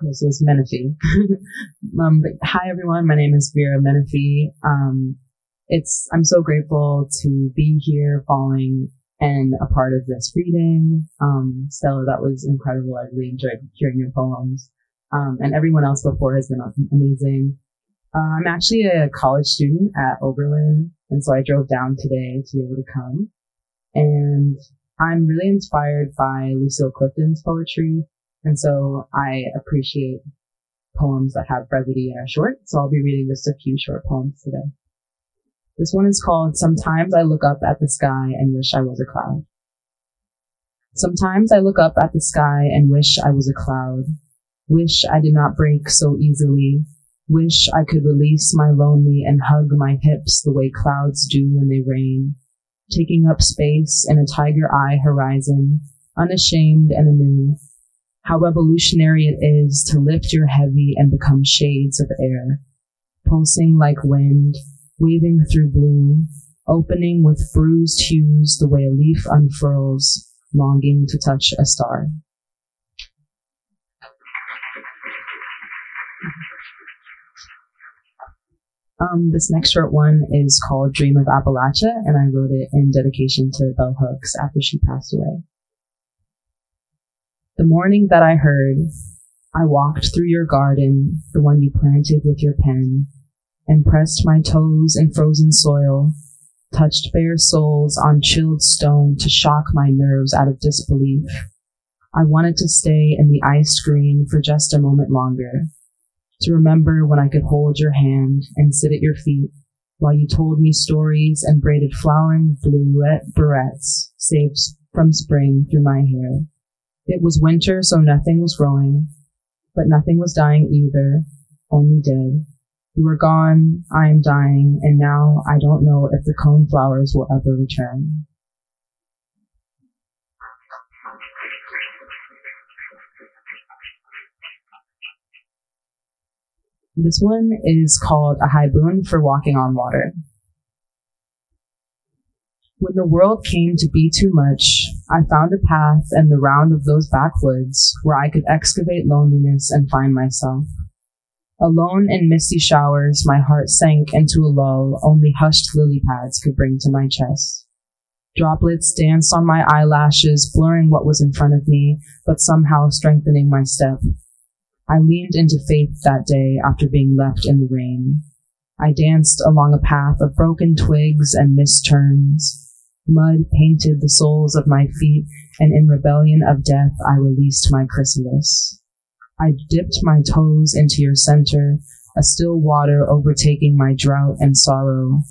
This is Menifee. um, but hi everyone, my name is Vera Menifee. Um, it's I'm so grateful to be here, following and a part of this reading. Um, Stella, that was incredible. I really enjoyed hearing your poems. Um, and everyone else before has been amazing. Uh, I'm actually a college student at Oberlin, and so I drove down today to be able to come. And I'm really inspired by Lucille Clifton's poetry and so I appreciate poems that have brevity and are short. So I'll be reading just a few short poems today. This one is called Sometimes I Look Up at the Sky and Wish I Was a Cloud. Sometimes I look up at the sky and wish I was a cloud. Wish I did not break so easily. Wish I could release my lonely and hug my hips the way clouds do when they rain. Taking up space in a tiger eye horizon, unashamed and anew how revolutionary it is to lift your heavy and become shades of air, pulsing like wind, weaving through blue, opening with bruised hues the way a leaf unfurls, longing to touch a star. Um, this next short one is called Dream of Appalachia, and I wrote it in dedication to Bell Hooks after she passed away. The morning that I heard, I walked through your garden, the one you planted with your pen, and pressed my toes in frozen soil, touched bare soles on chilled stone to shock my nerves out of disbelief. I wanted to stay in the ice green for just a moment longer, to remember when I could hold your hand and sit at your feet while you told me stories and braided flowering blue barrettes saved from spring through my hair. It was winter, so nothing was growing, but nothing was dying either, only dead. You are gone, I am dying, and now I don't know if the cone flowers will ever return. This one is called a haibun for walking on water. When the world came to be too much, I found a path and the round of those backwoods where I could excavate loneliness and find myself. Alone in misty showers, my heart sank into a lull only hushed lily pads could bring to my chest. Droplets danced on my eyelashes, blurring what was in front of me, but somehow strengthening my step. I leaned into faith that day after being left in the rain. I danced along a path of broken twigs and missed turns. Mud painted the soles of my feet, and in rebellion of death I released my chrysalis. I dipped my toes into your center, a still water overtaking my drought and sorrow.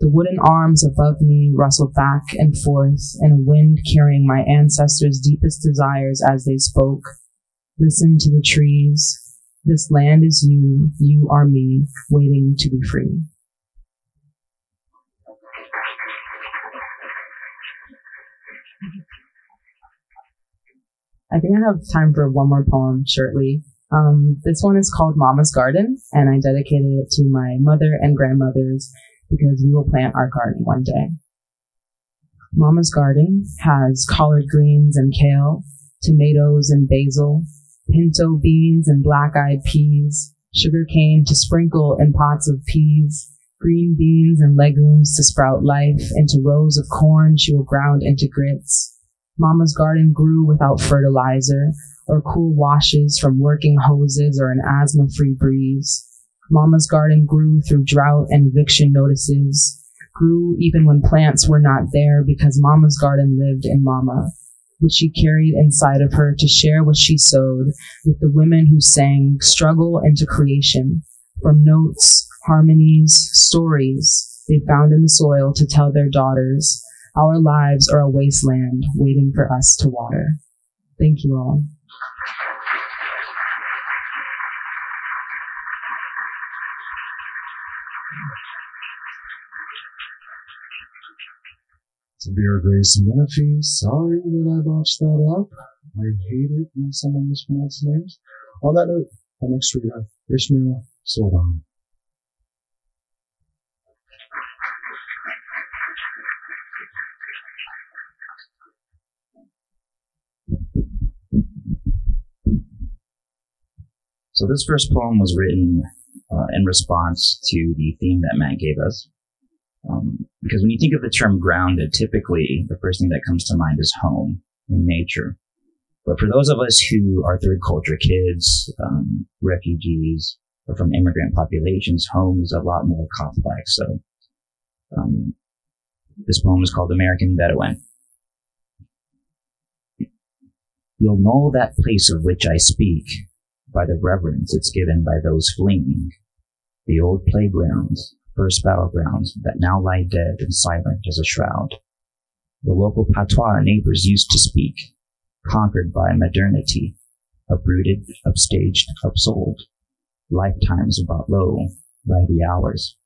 The wooden arms above me rustled back and forth in a wind carrying my ancestors' deepest desires as they spoke. Listen to the trees. This land is you, you are me, waiting to be free. I think I have time for one more poem shortly. Um, this one is called Mama's Garden, and I dedicated it to my mother and grandmothers because we will plant our garden one day. Mama's Garden has collard greens and kale, tomatoes and basil, pinto beans and black-eyed peas, sugarcane to sprinkle in pots of peas, green beans and legumes to sprout life into rows of corn she will ground into grits, Mama's garden grew without fertilizer or cool washes from working hoses or an asthma free breeze. Mama's garden grew through drought and eviction notices, grew even when plants were not there because Mama's garden lived in Mama, which she carried inside of her to share what she sowed with the women who sang struggle into creation from notes, harmonies, stories they found in the soil to tell their daughters our lives are a wasteland waiting for us to water. Thank you all. To Vera Grace Menafee, sorry that I botched that up. I hate it when someone mispronounces names. On that note, our next reader, Ismail Soldan. So this first poem was written uh, in response to the theme that Matt gave us. Um, because when you think of the term grounded, typically the first thing that comes to mind is home and nature. But for those of us who are third culture kids, um, refugees, or from immigrant populations, home is a lot more complex. So um, this poem is called American Bedouin. You'll know that place of which I speak by the reverence it's given by those fleeing. The old playgrounds, first battlegrounds that now lie dead and silent as a shroud. The local patois neighbors used to speak, conquered by modernity, uprooted, upstaged, upsold. Lifetimes brought low by the hours,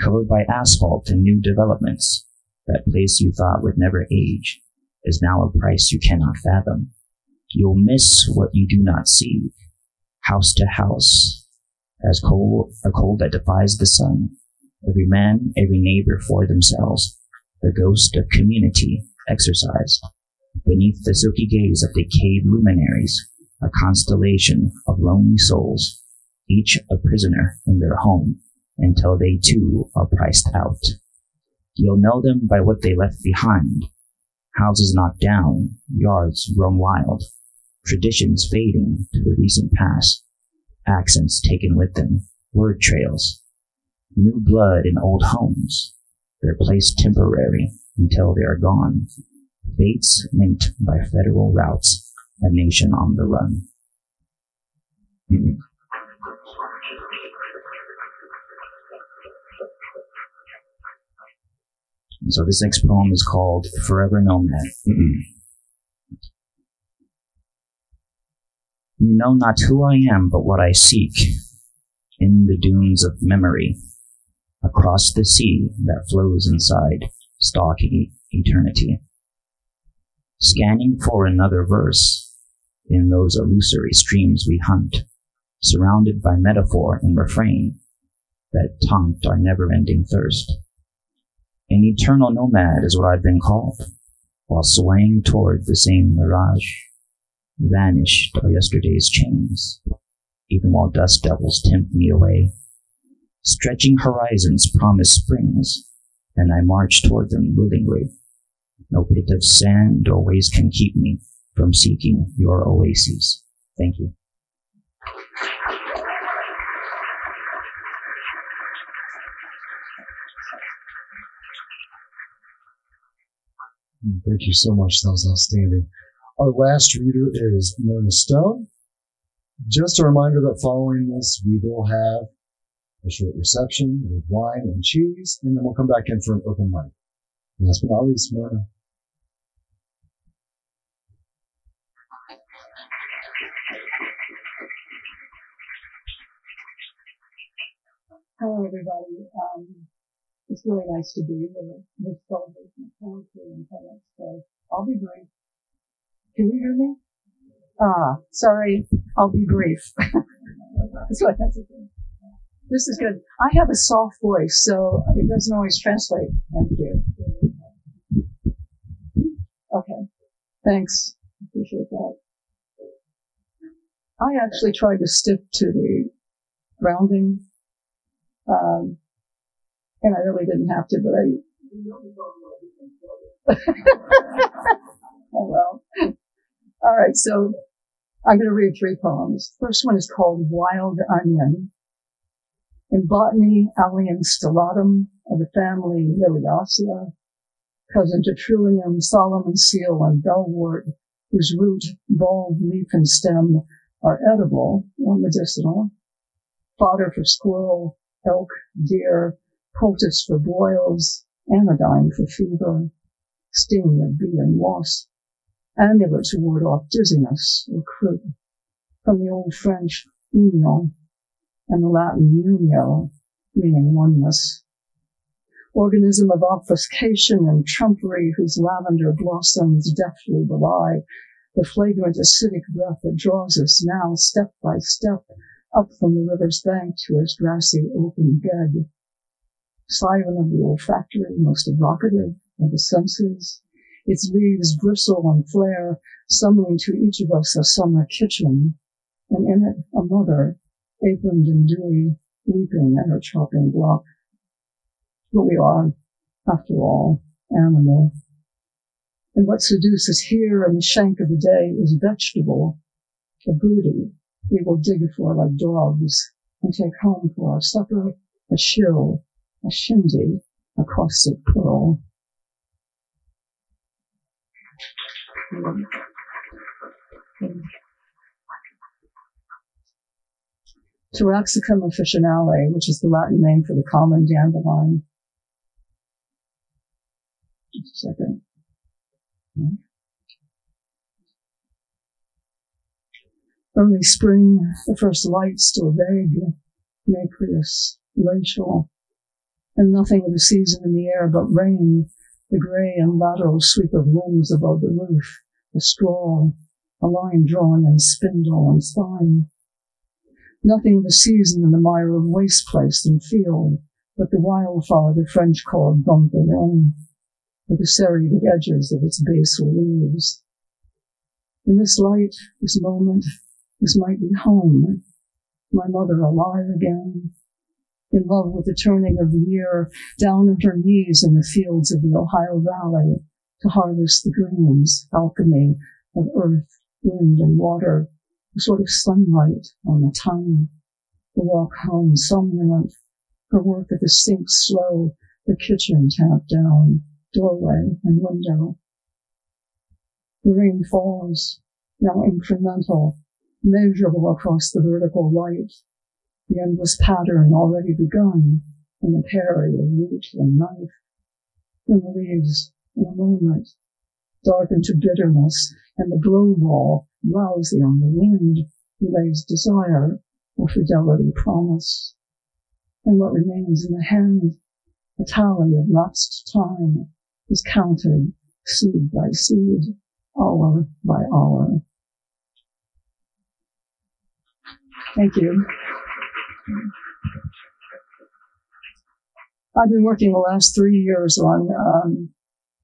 covered by asphalt and new developments. That place you thought would never age is now a price you cannot fathom. You'll miss what you do not see. House to house, as cold, a cold that defies the sun. Every man, every neighbor for themselves. The ghost of community exercised. Beneath the silky gaze of decayed luminaries, a constellation of lonely souls, each a prisoner in their home until they too are priced out. You'll know them by what they left behind. Houses knocked down, yards grown wild, traditions fading to the recent past, accents taken with them, word trails, new blood in old homes, their place temporary until they are gone, fates linked by federal routes, a nation on the run. Mm-hmm. So this next poem is called Forever Nomad. You know not who I am, but what I seek in the dunes of memory, across the sea that flows inside, stalking eternity. Scanning for another verse in those illusory streams we hunt, surrounded by metaphor and refrain that taunt our never-ending thirst. An eternal nomad is what I've been called, while swaying toward the same mirage Vanished are yesterday's chains, even while dust devils tempt me away. Stretching horizons promise springs, and I march toward them willingly. No pit of sand or waste can keep me from seeking your oases. Thank you. Thank you so much. That was outstanding. Our last reader is Myrna Stone. Just a reminder that following this, we will have a short reception with wine and cheese, and then we'll come back in for an open mic. Last but not least, Myrna. Hello, everybody. Um, it's really nice to be here. This celebration of poetry and poets. So I'll be brief. Can you hear me? Ah, sorry. I'll be brief. That's what This is good. I have a soft voice, so it doesn't always translate. Thank you. Okay. Thanks. Appreciate that. I actually tried to stick to the grounding, um, and I really didn't have to, but I. oh well. All right, so I'm going to read three poems. First one is called Wild Onion. In botany, Allium stellatum of the family Liliaceae, cousin to Trillium, Solomon seal, and bellwort, whose root, bulb, leaf, and stem are edible or medicinal. Fodder for squirrel, elk, deer, poultice for boils, anodyne for fever, sting of bee and wasp, amulet to ward off dizziness or croup, from the old French union and the Latin unio, meaning oneness. Organism of obfuscation and trumpery whose lavender blossoms deftly belie the flagrant acidic breath that draws us now step by step up from the river's bank to its grassy open bed. Siren of the olfactory, most evocative of the senses, its leaves bristle and flare, summoning to each of us a summer kitchen, and in it a mother aproned and dewy, weeping at her chopping block. But we are, after all, animal. And what seduces here in the shank of the day is vegetable, a booty we will dig for like dogs and take home for our supper a shill, a shindy, a caustic pearl. Taraxacum officinale, which is the Latin name for the common dandelion. Just a second. Early spring, the first light still vague, nacreous, glacial, and nothing of the season in the air but rain, the gray and lateral sweep of limbs above the roof, the straw, a line drawn in spindle and spine. Nothing the season in the mire of waste place and field, but the wildflower the French call dent-de-lion, with the serrated edges of its basal leaves. In this light, this moment, this might be home, my mother alive again, in love with the turning of the year, down on her knees in the fields of the Ohio Valley to harvest the greens, alchemy of earth, wind, and water, a sort of sunlight on the tongue. The walk home somnolent, her work at the sink slow, the kitchen tap down, doorway and window. The rain falls, now incremental, measurable across the vertical light, the endless pattern already begun in the parry of root and knife. Then the leaves, in a moment, darken to bitterness, and the glow ball, drowsy on the wind, relays desire or fidelity promise. And what remains in the hand, a tally of lapsed time, is counted seed by seed, hour by hour. Thank you. I've been working the last three years on um,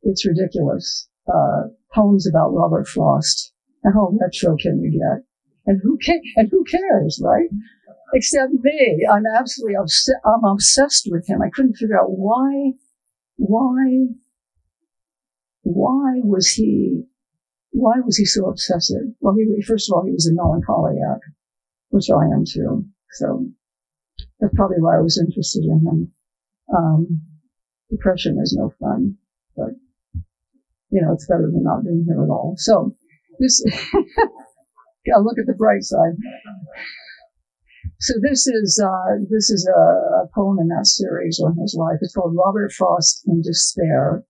It's Ridiculous, uh, poems about Robert Frost. How retro can you get? And who and who cares, right? Except me. I'm absolutely obsessed. I'm obsessed with him. I couldn't figure out why, why, why was he, why was he so obsessive? Well, he, first of all, he was a melancholiac, which I am too. So that's probably why I was interested in him. Um, depression is no fun, but you know, it's better than not being here at all. So this, gotta look at the bright side. So this is, uh, this is a, a poem in that series on his life. It's called Robert Frost in Despair,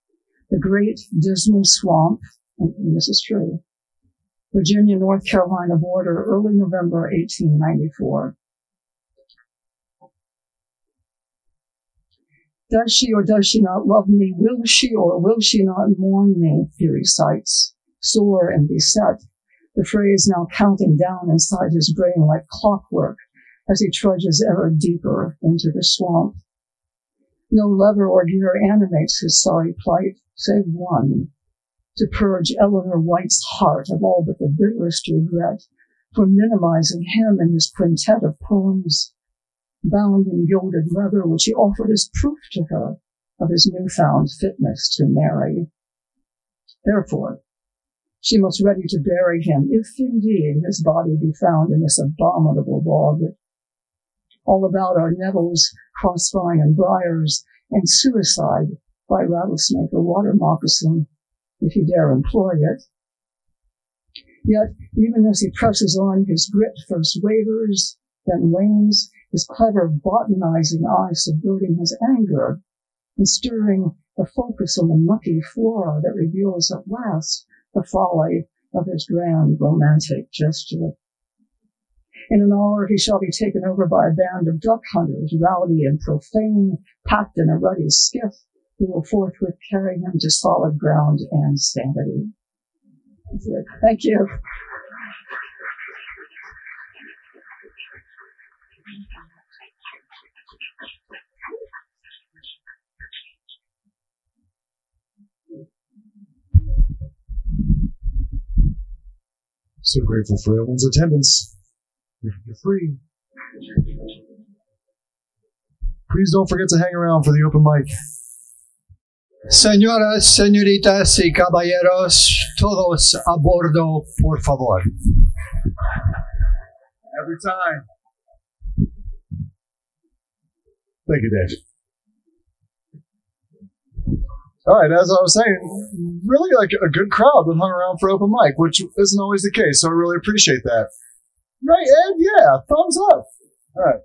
the Great Dismal Swamp, and, and this is true, Virginia, North Carolina border, early November 1894. Does she or does she not love me? Will she or will she not mourn me? He recites, sore and beset, the phrase now counting down inside his brain like clockwork as he trudges ever deeper into the swamp. No lever or gear animates his sorry plight, save one, to purge Elinor White's heart of all but the bitterest regret for minimizing him in his quintet of poems bound in gilded leather, which he offered as proof to her of his newfound fitness to marry. Therefore, she must ready to bury him, if indeed his body be found in this abominable bog. All about are nettles, crossvine, and briars, and suicide by rattlesnake or water moccasin, if he dare employ it. Yet, even as he presses on, his grit first wavers, then wanes, his clever botanizing eye subverting his anger and stirring the focus on the mucky flora that reveals at last the folly of his grand romantic gesture. In an hour he shall be taken over by a band of duck hunters, rowdy and profane, packed in a ruddy skiff, who will forthwith carry him to solid ground and sanity. Thank you. So grateful for everyone's attendance. You're, free. Please don't forget to hang around for the open mic. Señoras, señoritas y caballeros, todos a bordo, por favor. Every time. Thank you, Dave. All right, as I was saying, really like a good crowd that hung around for open mic, which isn't always the case, so I really appreciate that. Right, Ed? Yeah, thumbs up. All right.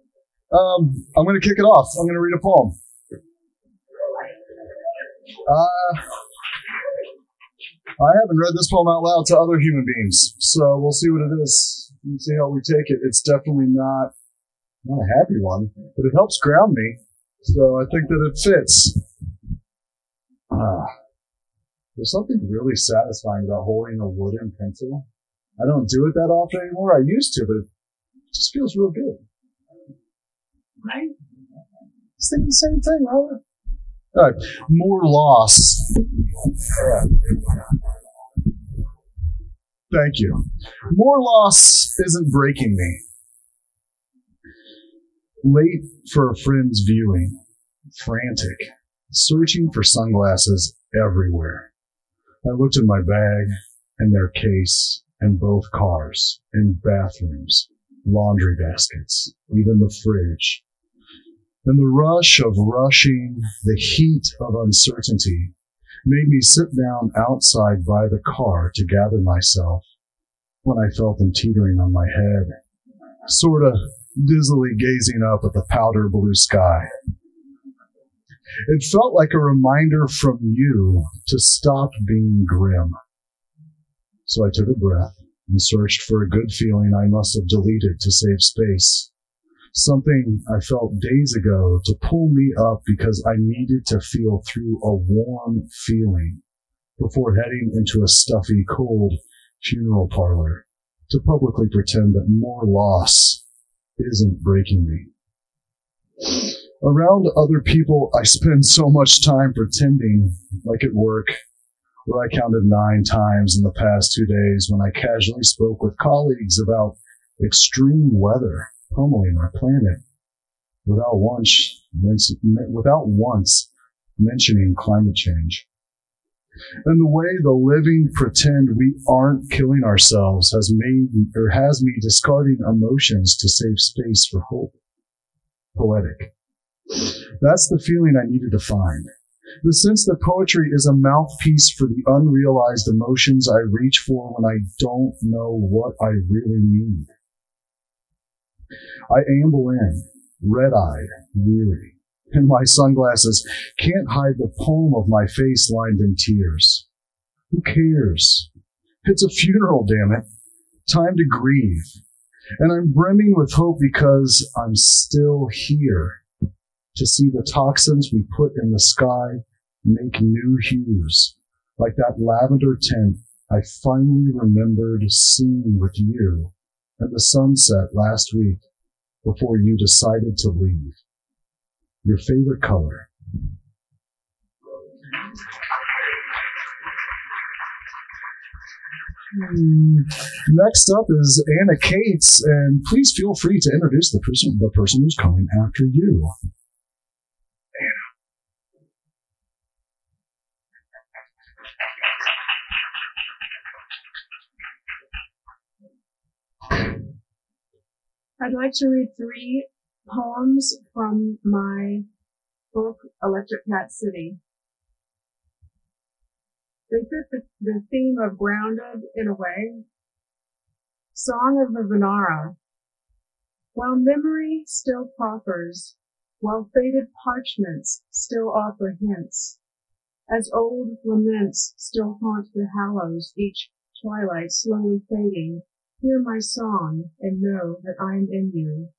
Um, I'm going to kick it off. I'm going to read a poem. Uh, I haven't read this poem out loud to other human beings, so we'll see what it is. We'll see how we take it. It's definitely not not a happy one, but it helps ground me, so I think that it fits. Ah, there's something really satisfying about holding a wooden pencil. I don't do it that often anymore. I used to, but it just feels real good. Right? Just thinking the same thing, Robert. All right, more loss. Thank you. More loss isn't breaking me. Late for a friend's viewing, frantic, searching for sunglasses everywhere. I looked in my bag and their case and both cars and bathrooms, laundry baskets, even the fridge. And the rush of rushing, the heat of uncertainty made me sit down outside by the car to gather myself when I felt them teetering on my head, sort of dizzily gazing up at the powder blue sky. It felt like a reminder from you to stop being grim. So I took a breath and searched for a good feeling I must have deleted to save space. Something I felt days ago to pull me up because I needed to feel through a warm feeling before heading into a stuffy, cold funeral parlor to publicly pretend that more loss isn't breaking me. Around other people, I spend so much time pretending, like at work, where I counted nine times in the past two days when I casually spoke with colleagues about extreme weather pummeling our planet without once, without once mentioning climate change. And the way the living pretend we aren't killing ourselves has made or has me discarding emotions to save space for hope. Poetic. That's the feeling I needed to find. The sense that poetry is a mouthpiece for the unrealized emotions I reach for when I don't know what I really need. I amble in, red-eyed, weary, and my sunglasses can't hide the poem of my face lined in tears. Who cares? It's a funeral, damn it. Time to grieve. And I'm brimming with hope because I'm still here to see the toxins we put in the sky make new hues, like that lavender tint I finally remembered seeing with you at the sunset last week before you decided to leave. Your favorite color. Hmm. Next up is Anna Cates, and please feel free to introduce the person, the person who's coming after you. I'd like to read three poems from my book, Electric Cat City. They fit the, the theme of grounded in a way. Song of the Vanara. While memory still proffers, while faded parchments still offer hints, as old laments still haunt the hallows, each twilight slowly fading, Hear my song and know that I am in you.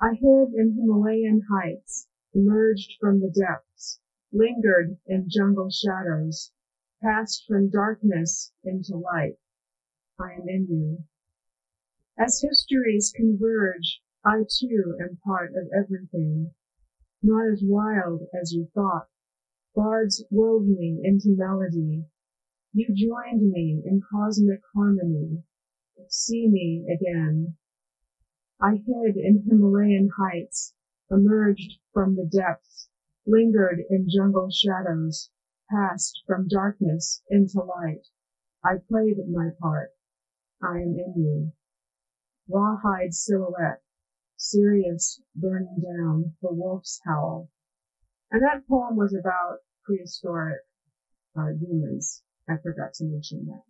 I hid in Himalayan heights, emerged from the depths, lingered in jungle shadows, passed from darkness into light. I am in you. As histories converge, I too am part of everything, not as wild as you thought. Bards wove me into melody. You joined me in cosmic harmony see me again. I hid in Himalayan heights, emerged from the depths, lingered in jungle shadows, passed from darkness into light. I played my part. I am in you. Rawhide silhouette, Sirius burning down, the wolf's howl. And that poem was about prehistoric uh, humans. I forgot to mention that.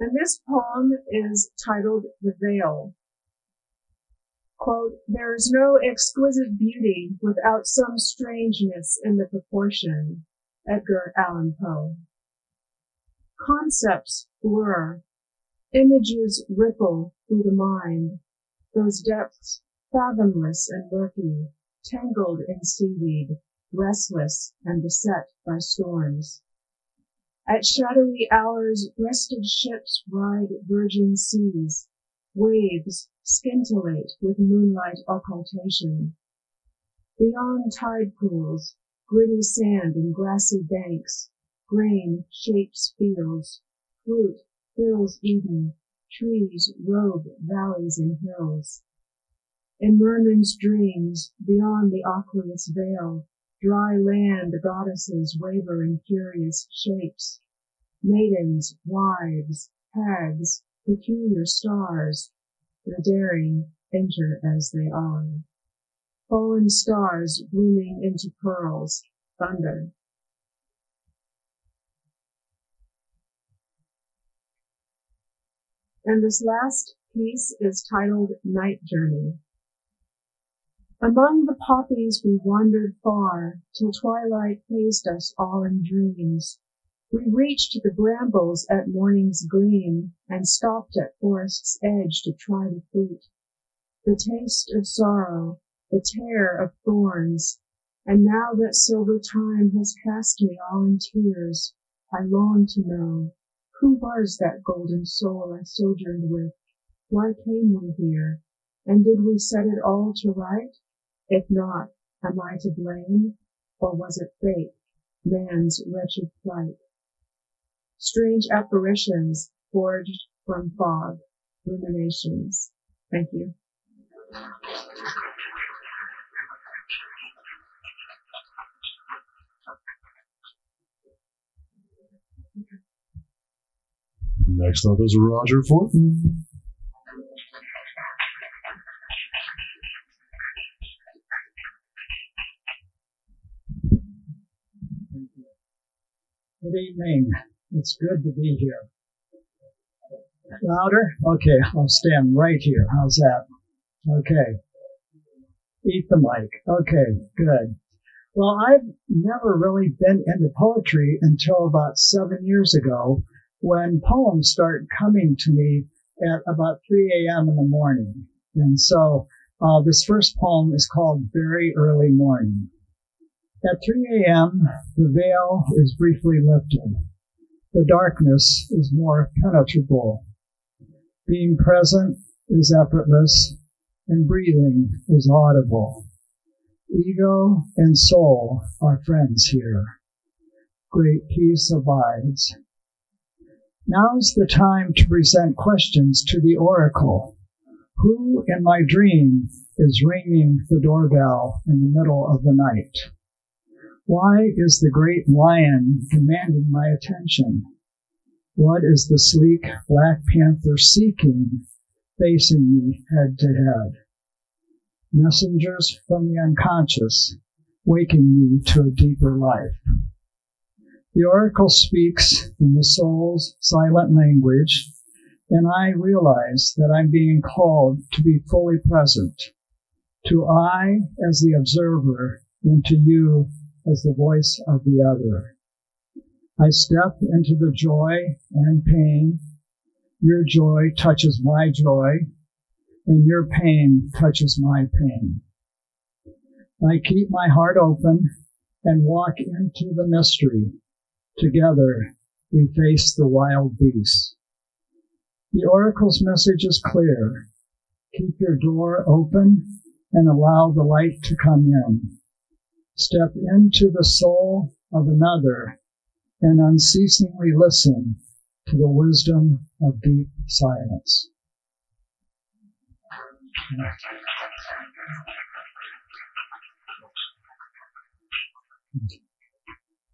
And this poem is titled The Veil. Quote, there is no exquisite beauty without some strangeness in the proportion. Edgar Allan Poe. Concepts blur. Images ripple through the mind. Those depths fathomless and murky, tangled in seaweed, restless and beset by storms. At shadowy hours rested ships ride virgin seas, waves scintillate with moonlight occultation. Beyond tide pools, gritty sand and grassy banks, grain shapes fields, fruit fills Eden, trees robe valleys and hills. In Merman's dreams, beyond the aqueous veil, Dry land goddesses waver in curious shapes. Maidens, wives, hags, peculiar stars, the daring enter as they are. Fallen stars blooming into pearls, thunder. And this last piece is titled Night Journey. Among the poppies we wandered far, Till twilight hazed us all in dreams. We reached the brambles at morning's gleam, And stopped at forest's edge to try the fruit. The taste of sorrow, the tear of thorns, And now that silver time has cast me all in tears, I long to know, who was that golden soul I sojourned with? Why came we here? And did we set it all to right? If not, am I to blame, or was it fate, man's wretched plight? Strange apparitions forged from fog, ruminations. Thank you. Next up is Roger Fortin. Good evening. It's good to be here. Louder? Okay, I'll stand right here. How's that? Okay. Eat the mic. Okay, good. Well, I've never really been into poetry until about seven years ago when poems started coming to me at about 3 a.m. in the morning. And so uh, this first poem is called Very Early Morning. At 3 a.m., the veil is briefly lifted. The darkness is more penetrable. Being present is effortless, and breathing is audible. Ego and soul are friends here. Great peace abides. Now's the time to present questions to the oracle. Who in my dream is ringing the doorbell in the middle of the night? Why is the great lion commanding my attention? What is the sleek black panther seeking, facing me head to head? Messengers from the unconscious, waking me to a deeper life. The oracle speaks in the soul's silent language, and I realize that I'm being called to be fully present, to I as the observer, and to you as the voice of the other. I step into the joy and pain. Your joy touches my joy, and your pain touches my pain. I keep my heart open and walk into the mystery. Together, we face the wild beasts. The oracle's message is clear. Keep your door open and allow the light to come in. Step into the soul of another and unceasingly listen to the wisdom of deep silence.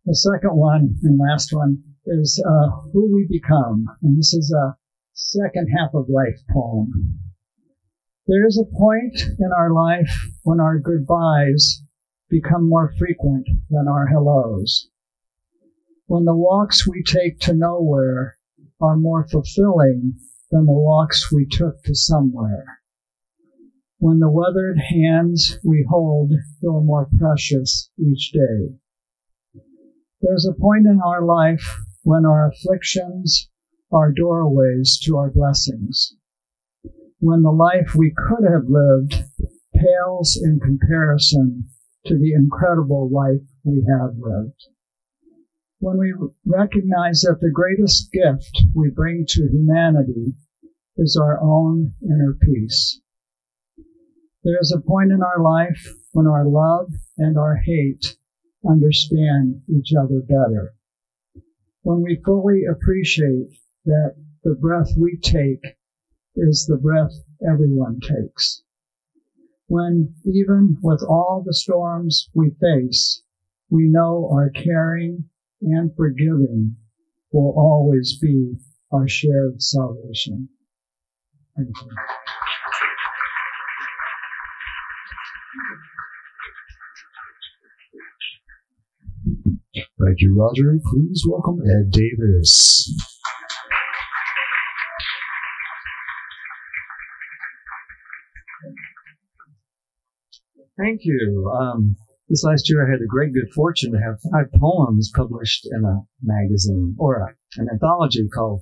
The second one and last one is uh, Who We Become. And this is a second half of life poem. There is a point in our life when our goodbyes become more frequent than our hellos. When the walks we take to nowhere are more fulfilling than the walks we took to somewhere. When the weathered hands we hold feel more precious each day. There's a point in our life when our afflictions are doorways to our blessings. When the life we could have lived pales in comparison to the incredible life we have lived. When we recognize that the greatest gift we bring to humanity is our own inner peace. There is a point in our life when our love and our hate understand each other better. When we fully appreciate that the breath we take is the breath everyone takes. When even with all the storms we face, we know our caring and forgiving will always be our shared salvation. Thank you. Thank you, Roger. Please welcome Ed Davis. Thank you. Um, this last year, I had the great good fortune to have five poems published in a magazine or a, an anthology called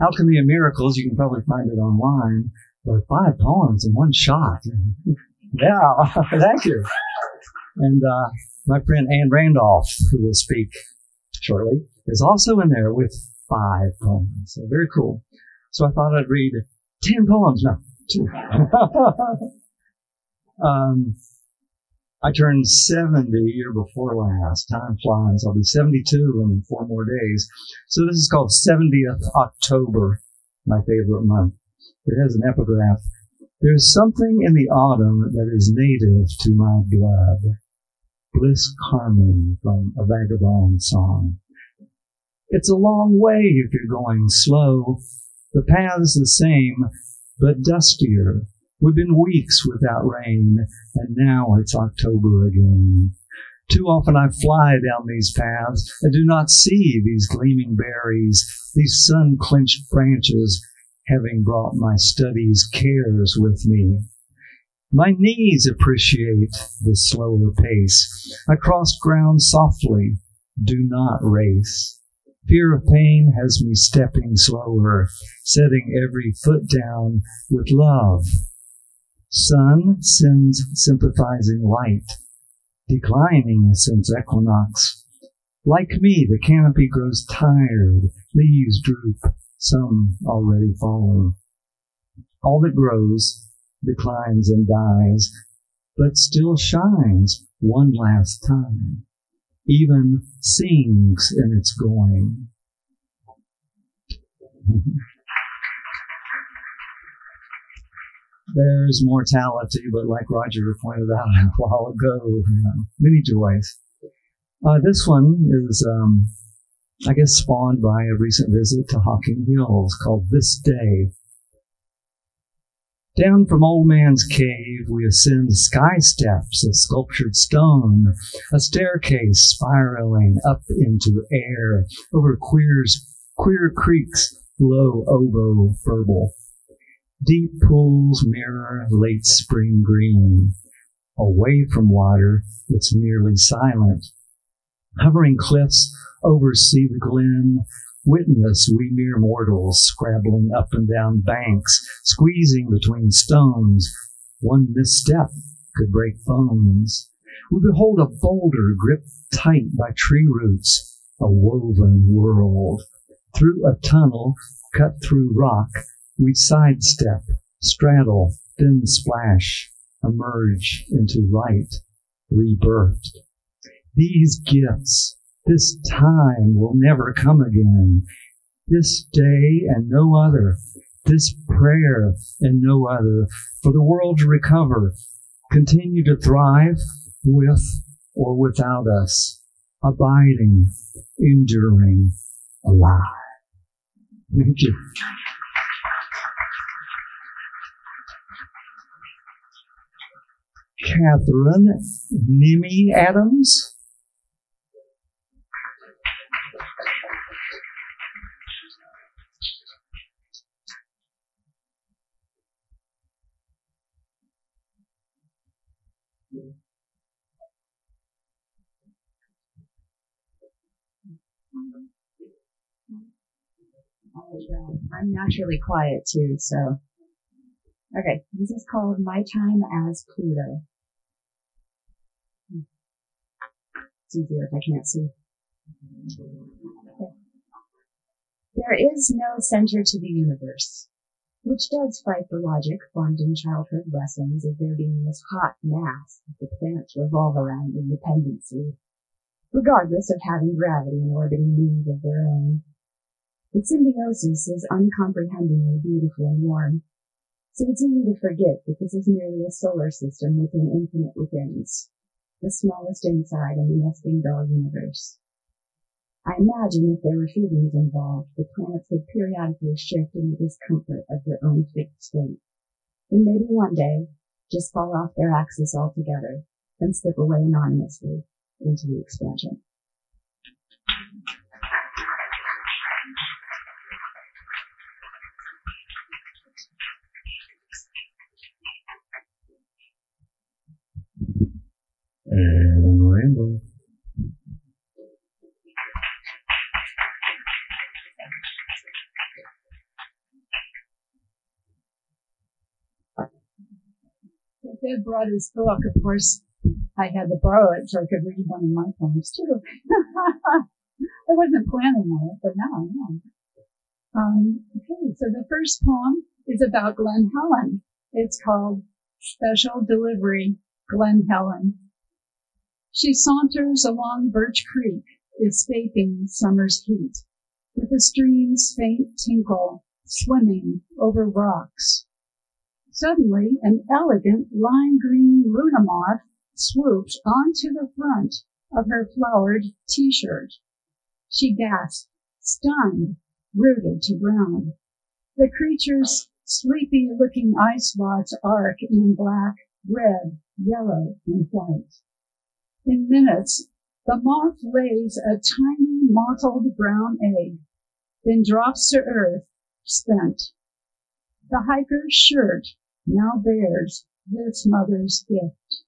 Alchemy of Miracles. You can probably find it online. But five poems in one shot. yeah, thank you. And uh, my friend Anne Randolph, who will speak shortly, is also in there with five poems. So very cool. So I thought I'd read ten poems. No, two. um, I turned 70 year before last. Time flies. I'll be 72 in four more days. So this is called 70th October, my favorite month. It has an epigraph. There's something in the autumn that is native to my blood. Bliss Carman from a vagabond song. It's a long way if you're going slow. The path's the same, but dustier. We've been weeks without rain, and now it's October again. Too often I fly down these paths and do not see these gleaming berries, these sun-clenched branches, having brought my studies cares with me. My knees appreciate the slower pace. I cross ground softly, do not race. Fear of pain has me stepping slower, setting every foot down with love Sun sends sympathizing light, declining since equinox. Like me, the canopy grows tired, leaves droop, some already fallen. All that grows declines and dies, but still shines one last time, even sings in its going. there's mortality, but like Roger pointed out a while ago, you know, many joys. Uh, this one is, um, I guess, spawned by a recent visit to Hocking Hills called This Day. Down from Old Man's Cave, we ascend sky steps of sculptured stone, a staircase spiraling up into air over queers, queer creeks, low oboe burble. Deep pools mirror late spring green. Away from water, it's nearly silent. Hovering cliffs oversee the glen. Witness we mere mortals scrabbling up and down banks, squeezing between stones. One misstep could break bones. We behold a boulder gripped tight by tree roots, a woven world. Through a tunnel cut through rock, we sidestep, straddle, then splash, emerge into light, rebirthed. These gifts, this time will never come again. this day and no other, this prayer and no other, for the world to recover, continue to thrive with or without us, abiding, enduring, alive. Thank you. Catherine Nimi Adams. I'm naturally quiet too, so. Okay, this is called My Time as Pluto. It's easier if I can't see. Okay. There is no center to the universe, which does fight the logic formed in childhood lessons of there being this hot mass that the planets revolve around independently, regardless of having gravity and orbiting moons of their own. Its symbiosis is uncomprehendingly beautiful and warm, so it's easy to forget that this is merely a solar system within infinite withins, the smallest inside in the nesting doll universe. I imagine if there were feelings involved, the planets would periodically shift in the discomfort of their own fixed state, and maybe one day just fall off their axis altogether and slip away anonymously into the expansion. And. If Ed brought his book, of course, I had to borrow it so I could read one of my poems too. I wasn't planning on it, but now I am. Um, okay, so the first poem is about Glen Helen. It's called Special Delivery, Glen Helen. She saunters along Birch Creek, escaping summer's heat, with the stream's faint tinkle, swimming over rocks. Suddenly, an elegant lime green Luna moth swooped onto the front of her flowered t-shirt. She gasped, stunned, rooted to ground. The creature's sleepy looking eye spots arc in black, red, yellow, and white. In minutes, the moth lays a tiny mottled brown egg, then drops to earth, spent. The hiker's shirt now bears this mother's gift.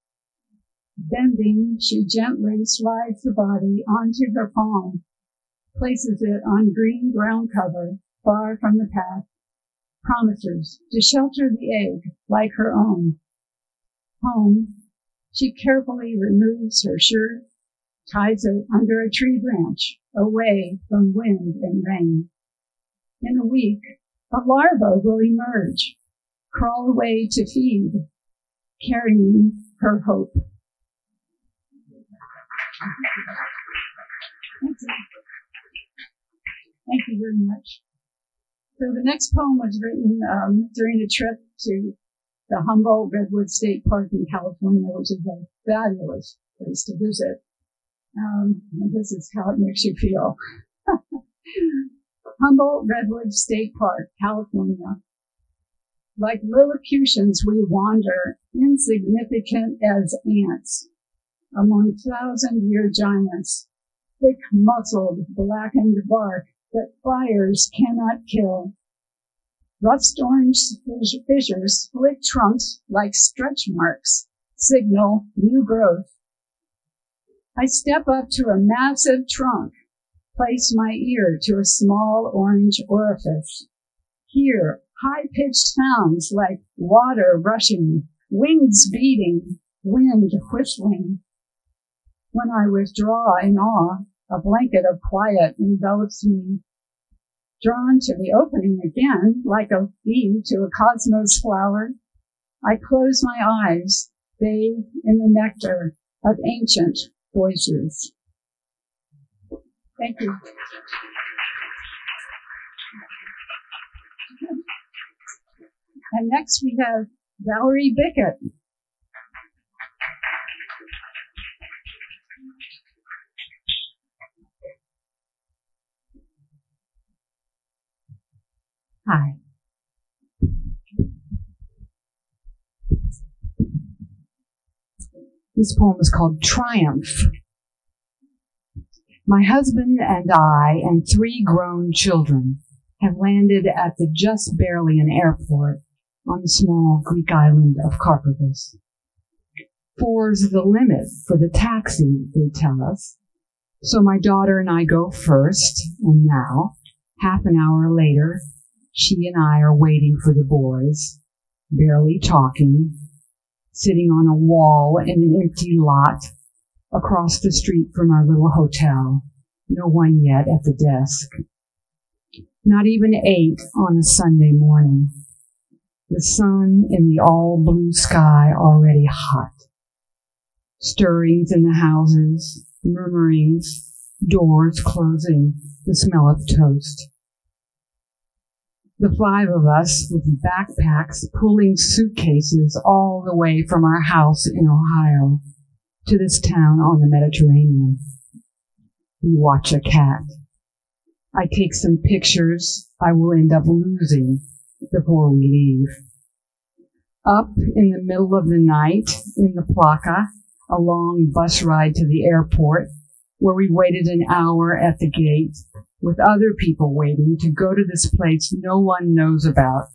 Bending, she gently slides the body onto her palm, places it on green ground cover far from the path, promises to shelter the egg like her own. Home, she carefully removes her shirt, ties it under a tree branch, away from wind and rain. In a week, a larva will emerge, crawl away to feed, carrying her hope. Thank you. Very much. So the next poem was written um, during a trip to the Humboldt Redwood State Park in California, which is a fabulous place to visit. Um, this is how it makes you feel. Humboldt Redwood State Park, California. Like Lilliputians, we wander, insignificant as ants, among thousand year giants, thick muscled, blackened bark that fires cannot kill. Rust orange fissures split trunks like stretch marks signal new growth. I step up to a massive trunk, place my ear to a small orange orifice. Hear high-pitched sounds like water rushing, wings beating, wind whistling. When I withdraw in awe, a blanket of quiet envelops me drawn to the opening again, like a bee to a cosmos flower. I close my eyes, bathe in the nectar of ancient voices. Thank you. And next we have Valerie Bickett. Hi. This poem is called Triumph. My husband and I and three grown children have landed at the just barely an airport on the small Greek island of Carpathos. Four's the limit for the taxi, they tell us. So my daughter and I go first, and now, half an hour later, she and I are waiting for the boys, barely talking, sitting on a wall in an empty lot across the street from our little hotel. No one yet at the desk. Not even eight on a Sunday morning. The sun in the all blue sky already hot. Stirrings in the houses, murmurings, doors closing, the smell of toast. The five of us with backpacks pulling suitcases all the way from our house in Ohio to this town on the Mediterranean. We watch a cat. I take some pictures I will end up losing before we leave. Up in the middle of the night in the Plaka, a long bus ride to the airport where we waited an hour at the gate with other people waiting to go to this place no one knows about.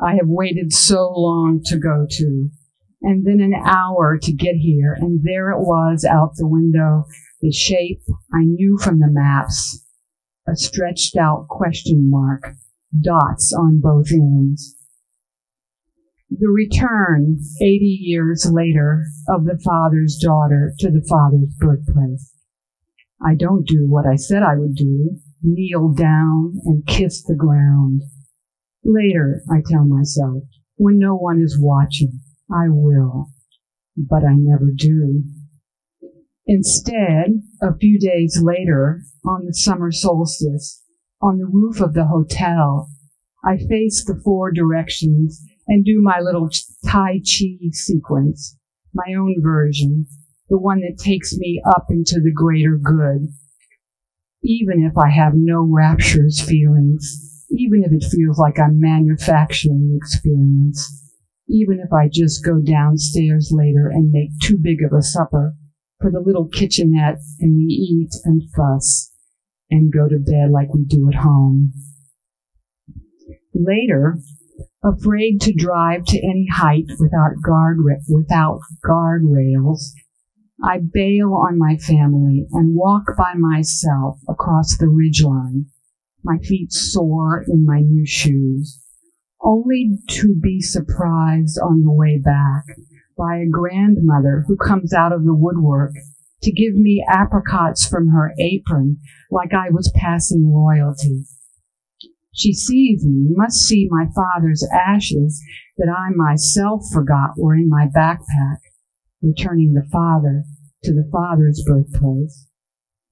I have waited so long to go to, and then an hour to get here, and there it was out the window, the shape I knew from the maps, a stretched out question mark, dots on both ends. The return, 80 years later, of the father's daughter to the father's birthplace. I don't do what I said I would do, kneel down and kiss the ground. Later, I tell myself, when no one is watching, I will, but I never do. Instead, a few days later, on the summer solstice, on the roof of the hotel, I face the four directions and do my little Tai Chi sequence, my own version, the one that takes me up into the greater good. Even if I have no rapturous feelings, even if it feels like I'm manufacturing the experience, even if I just go downstairs later and make too big of a supper for the little kitchenette and we eat and fuss and go to bed like we do at home. Later, afraid to drive to any height without guard without guardrails, I bail on my family and walk by myself across the ridgeline, my feet sore in my new shoes, only to be surprised on the way back by a grandmother who comes out of the woodwork to give me apricots from her apron like I was passing royalty. She sees me, must see my father's ashes that I myself forgot were in my backpack, returning the father to the father's birthplace.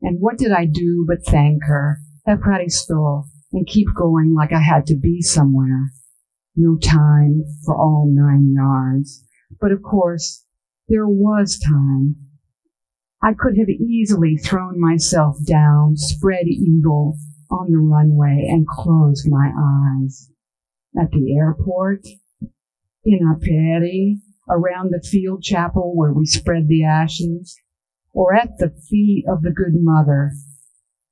And what did I do but thank her, Eucharisto, and keep going like I had to be somewhere. No time for all nine yards. But of course, there was time. I could have easily thrown myself down, spread eagle, on the runway and closed my eyes. At the airport, in a Aperi, around the field chapel where we spread the ashes, or at the feet of the good mother,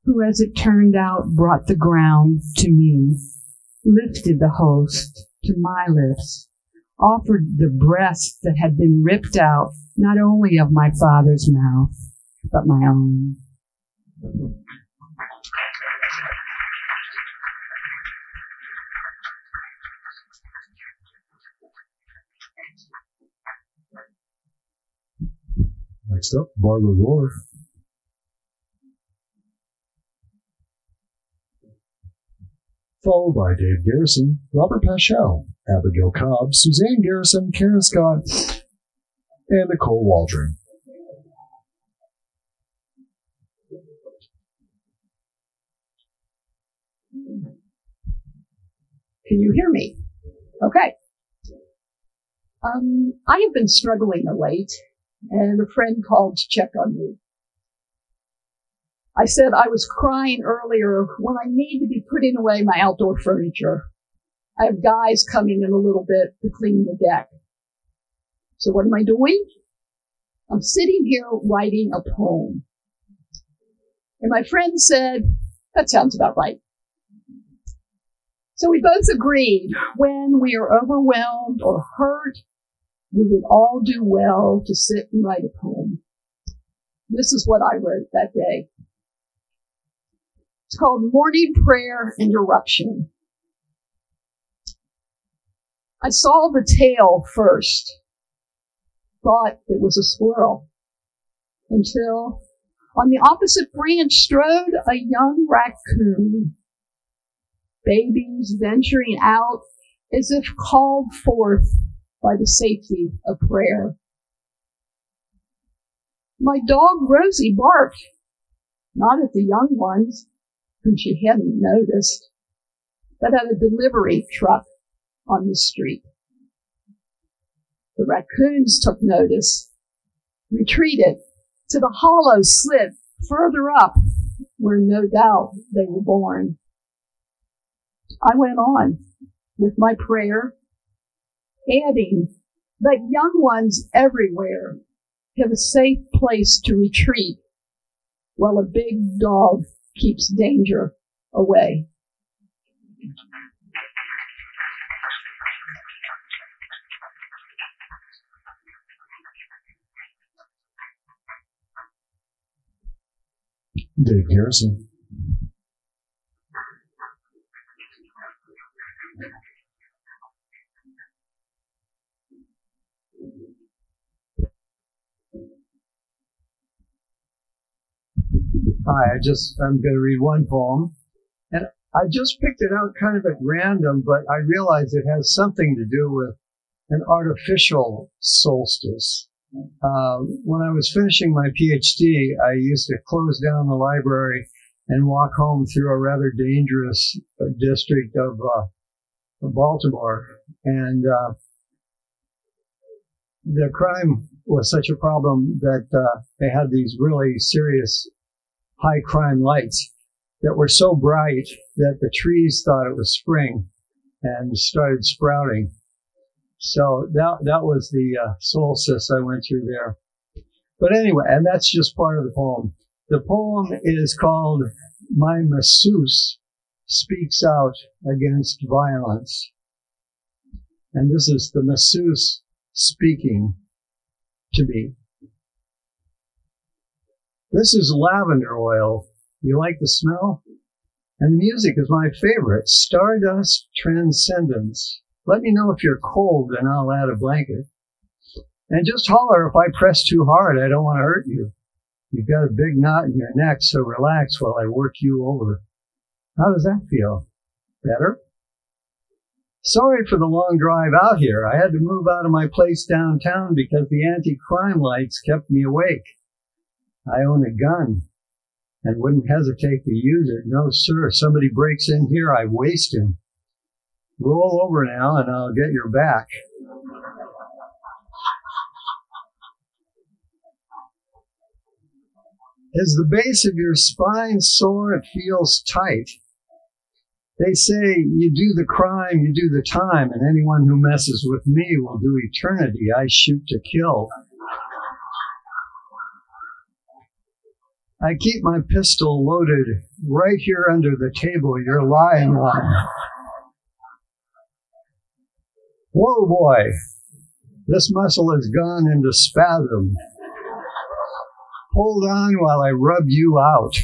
who, as it turned out, brought the ground to me, lifted the host to my lips, offered the breast that had been ripped out not only of my father's mouth, but my own. Next up, Barbara Rohr. Followed by Dave Garrison, Robert Paschal, Abigail Cobb, Suzanne Garrison, Karen Scott, and Nicole Waldron. Can you hear me? Okay. Um, I have been struggling of late, and a friend called to check on me. I said I was crying earlier when I need to be putting away my outdoor furniture. I have guys coming in a little bit to clean the deck. So what am I doing? I'm sitting here writing a poem. And my friend said, that sounds about right. So we both agreed when we are overwhelmed or hurt, we would all do well to sit and write a poem. This is what I wrote that day. It's called Morning Prayer Interruption. I saw the tail first, thought it was a squirrel, until on the opposite branch strode a young raccoon, babies venturing out as if called forth by the safety of prayer. My dog Rosie barked, not at the young ones, whom she hadn't noticed, but at a delivery truck on the street. The raccoons took notice, retreated to the hollow slit further up where no doubt they were born. I went on with my prayer, adding that young ones everywhere have a safe place to retreat while a big dog keeps danger away. Dave Garrison. Hi, I just, I'm going to read one poem. And I just picked it out kind of at random, but I realize it has something to do with an artificial solstice. Uh, when I was finishing my PhD, I used to close down the library and walk home through a rather dangerous district of uh, Baltimore. And uh, the crime was such a problem that uh, they had these really serious high crime lights that were so bright that the trees thought it was spring and started sprouting. So that that was the uh, solstice I went through there. But anyway, and that's just part of the poem. The poem is called "My Masseuse Speaks Out Against Violence," and this is the masseuse speaking to me. This is lavender oil. You like the smell? And the music is my favorite. Stardust Transcendence. Let me know if you're cold and I'll add a blanket. And just holler if I press too hard. I don't want to hurt you. You've got a big knot in your neck, so relax while I work you over. How does that feel? Better? Sorry for the long drive out here. I had to move out of my place downtown because the anti-crime lights kept me awake. I own a gun and wouldn't hesitate to use it. No, sir. If somebody breaks in here, I waste him. Roll over now and I'll get your back. Is the base of your spine sore? It feels tight. They say you do the crime, you do the time, and anyone who messes with me will do eternity. I shoot to kill. I keep my pistol loaded right here under the table you're lying on. Whoa, boy. This muscle has gone into spasm. Hold on while I rub you out.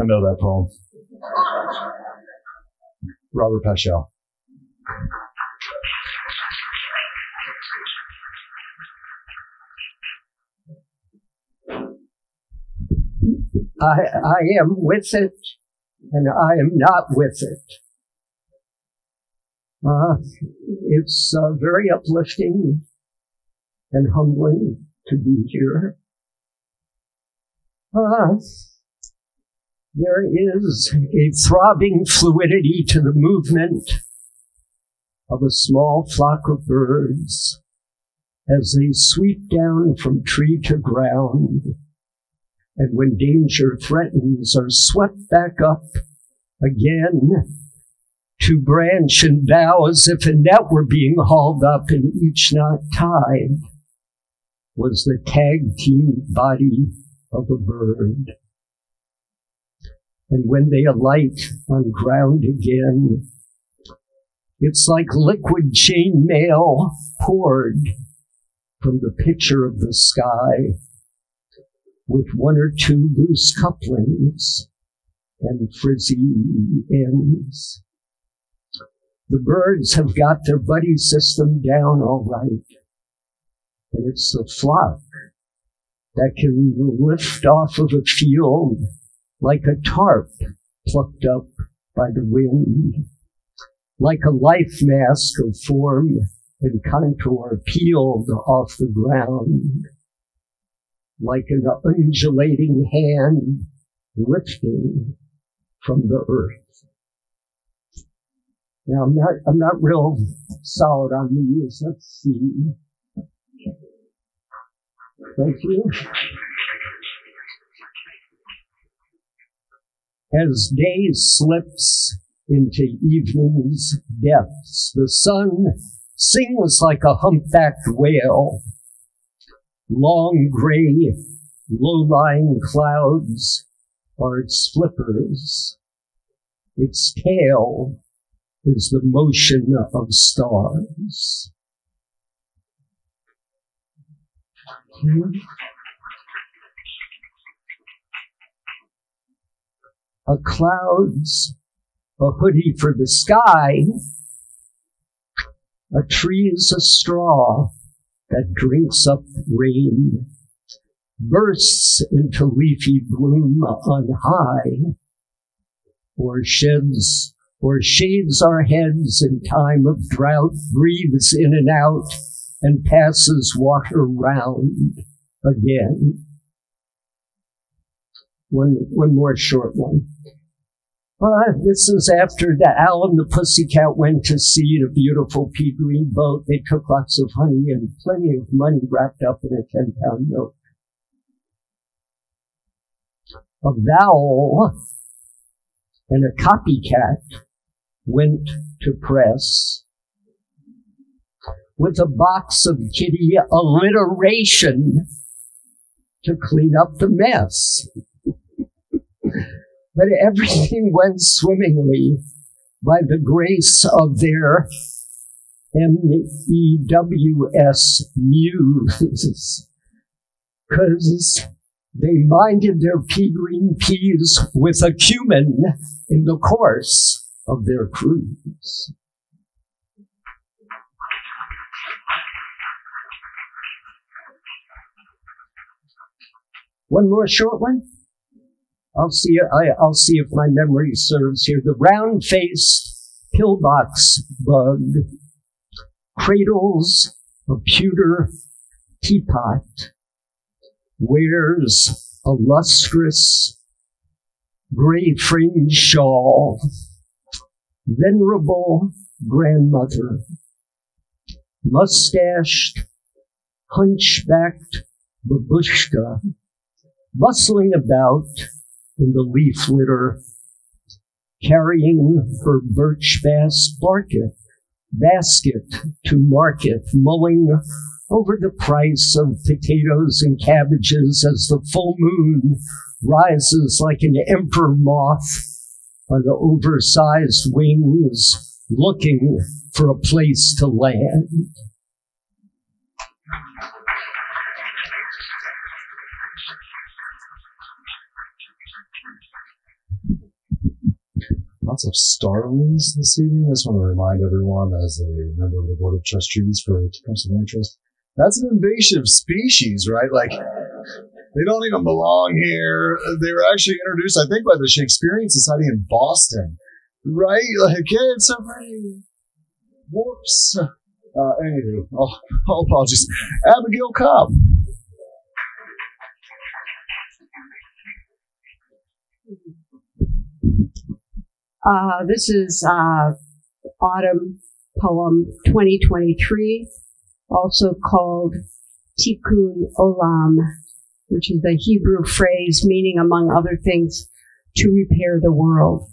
I know that poem. Robert Paschal. I, I am with it and I am not with it. Uh, it's uh, very uplifting and humbling to be here. Uh, there is a throbbing fluidity to the movement of a small flock of birds as they sweep down from tree to ground, and when danger threatens are swept back up again to branch and bow as if a net were being hauled up and each knot tied was the tag team body of a bird. And when they alight on ground again, it's like liquid chain mail poured from the picture of the sky with one or two loose couplings and frizzy ends. The birds have got their buddy system down all right. And it's the flock that can lift off of a field like a tarp plucked up by the wind, like a life mask of form and contour peeled off the ground, like an undulating hand lifting from the earth. Now I'm not, I'm not real solid on these. Let's see. Thank you. As day slips into evening's depths, the sun sings like a humpbacked whale. Long gray, low-lying clouds are its flippers. Its tail is the motion of stars. A cloud's a hoodie for the sky. A tree is a straw that drinks up rain, bursts into leafy bloom on high, or sheds or shaves our heads in time of drought, breathes in and out, and passes water round again. One, one more short one. Uh, this is after the owl and the pussycat went to sea in a beautiful pea green boat. They took lots of honey and plenty of money wrapped up in a 10 pound note. A vowel and a copycat went to press with a box of kitty alliteration to clean up the mess. But everything went swimmingly by the grace of their M-E-W-S muses. Cause they minded their pea green peas with a cumin in the course of their cruise. One more short one. I'll see. I, I'll see if my memory serves here. The round-faced pillbox bug cradles a pewter teapot, wears a lustrous gray fringed shawl, venerable grandmother, mustached, hunchbacked babushka, bustling about in the leaf litter, carrying her birch bass basket, basket to market, mulling over the price of potatoes and cabbages as the full moon rises like an emperor moth on the oversized wings, looking for a place to land. Lots of starlings this evening. I just want to remind everyone, as a member of the Board of Trustees for Tecumseh Land Trust, that's an invasive species, right? Like, they don't even belong here. They were actually introduced, I think, by the Shakespearean Society in Boston, right? Like, it's so. Whoops. Uh, anywho, all, all apologies. Abigail Cobb. Uh, this is uh, Autumn Poem 2023, also called Tikkun Olam, which is the Hebrew phrase meaning, among other things, to repair the world.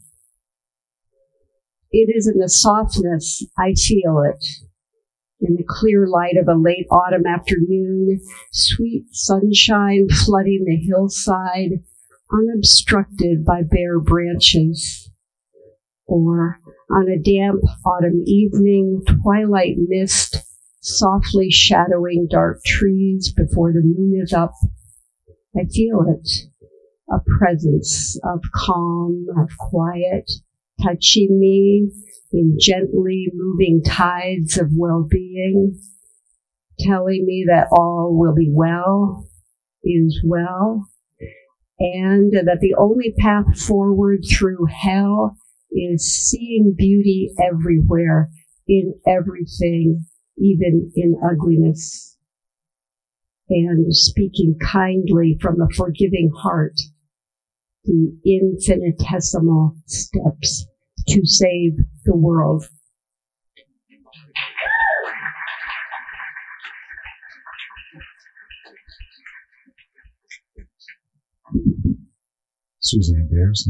It is in the softness I feel it, in the clear light of a late autumn afternoon, sweet sunshine flooding the hillside, unobstructed by bare branches. Or on a damp autumn evening, twilight mist softly shadowing dark trees before the moon is up. I feel it, a presence of calm, of quiet, touching me in gently moving tides of well-being, telling me that all will be well, is well, and that the only path forward through hell is seeing beauty everywhere, in everything, even in ugliness, and speaking kindly from a forgiving heart the infinitesimal steps to save the world. Suzanne Bears.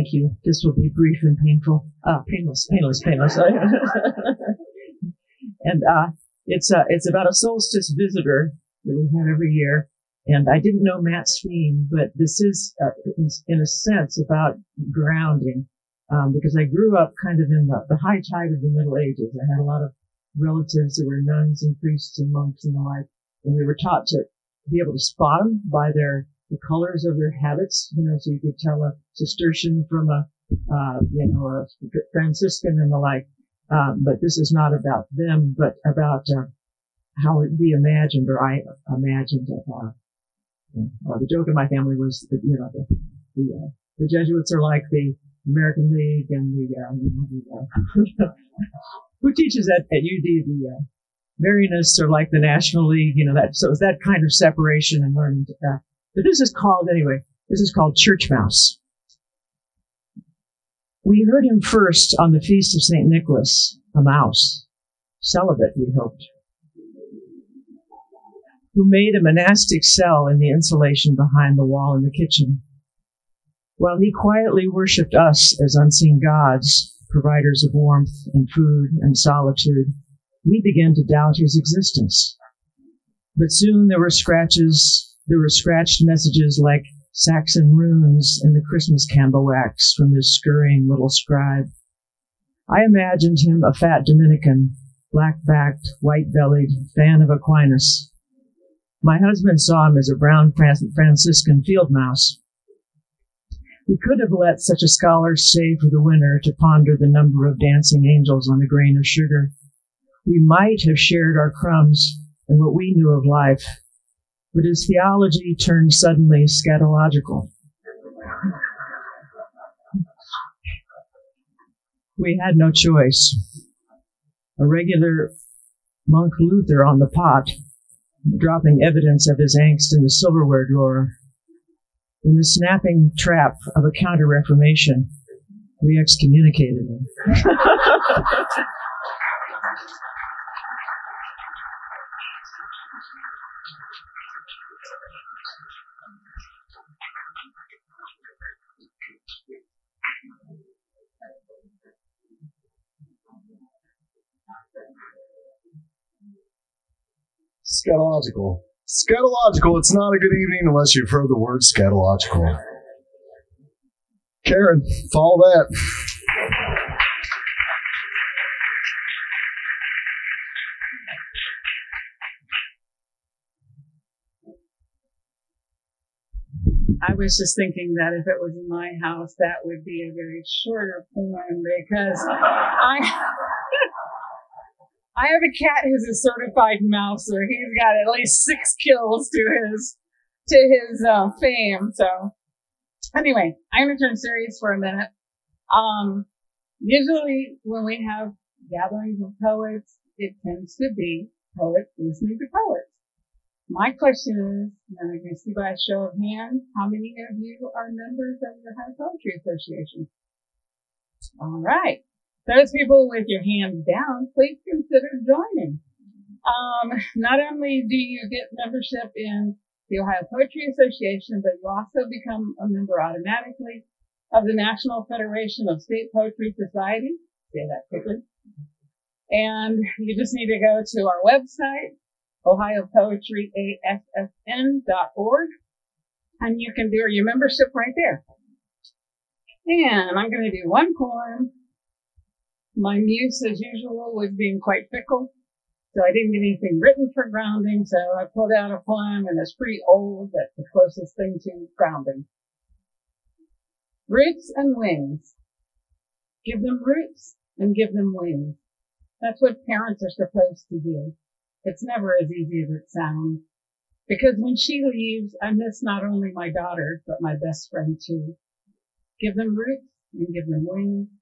Thank you. This will be brief and painful. Uh, painless, painless, painless. and uh, it's uh, it's about a solstice visitor that we have every year. And I didn't know Matt Sween, but this is, uh, in, in, a sense, about grounding. Um, because I grew up kind of in the, the high tide of the Middle Ages. I had a lot of relatives who were nuns and priests and monks and the like, and we were taught to be able to spot them by their the colors of their habits. You know, so you could tell a Cistercian from a uh, you know a Franciscan and the like. Um, but this is not about them, but about uh, how we imagined, or I imagined, uh, the joke in my family was that, you know, the, the, uh, the Jesuits are like the American League and the, uh, the uh, who teaches at, at UD the, uh, Marianists are like the National League, you know, that, so it's that kind of separation and learning to, uh, but this is called, anyway, this is called Church Mouse. We heard him first on the feast of St. Nicholas, a mouse, celibate, we hoped who made a monastic cell in the insulation behind the wall in the kitchen. While he quietly worshipped us as unseen gods, providers of warmth and food and solitude, we began to doubt his existence. But soon there were scratches, there were scratched messages like Saxon runes in the Christmas candle wax from this scurrying little scribe. I imagined him a fat Dominican, black backed, white bellied, fan of Aquinas, my husband saw him as a brown Franciscan field mouse. We could have let such a scholar stay for the winter to ponder the number of dancing angels on a grain of sugar. We might have shared our crumbs and what we knew of life, but his theology turned suddenly scatological. We had no choice. A regular monk Luther on the pot dropping evidence of his angst in the silverware drawer. In the snapping trap of a counter reformation, we excommunicated him. Scatological. Scatological. It's not a good evening unless you've heard the word scatological. Karen, follow that. I was just thinking that if it was in my house, that would be a very shorter poem because I I have a cat who's a certified mouser. He's got at least six kills to his to his uh, fame. So Anyway, I'm to turn serious for a minute. Um, usually when we have gatherings of poets, it tends to be poets listening to poets. My question is, and I can see by a show of hands, how many of you are members of the Ohio Poetry Association? All right. Those people with your hands down, please consider joining. Um, not only do you get membership in the Ohio Poetry Association, but you also become a member automatically of the National Federation of State Poetry Societies. Say that quickly. And you just need to go to our website, ohiopoetryassn.org, and you can do your membership right there. And I'm going to do one poem. My muse, as usual, was being quite fickle. So I didn't get anything written for grounding, so I pulled out a poem and it's pretty old. That's the closest thing to grounding. Roots and wings. Give them roots and give them wings. That's what parents are supposed to do. It's never as easy as it sounds. Because when she leaves, I miss not only my daughter, but my best friend too. Give them roots and give them wings.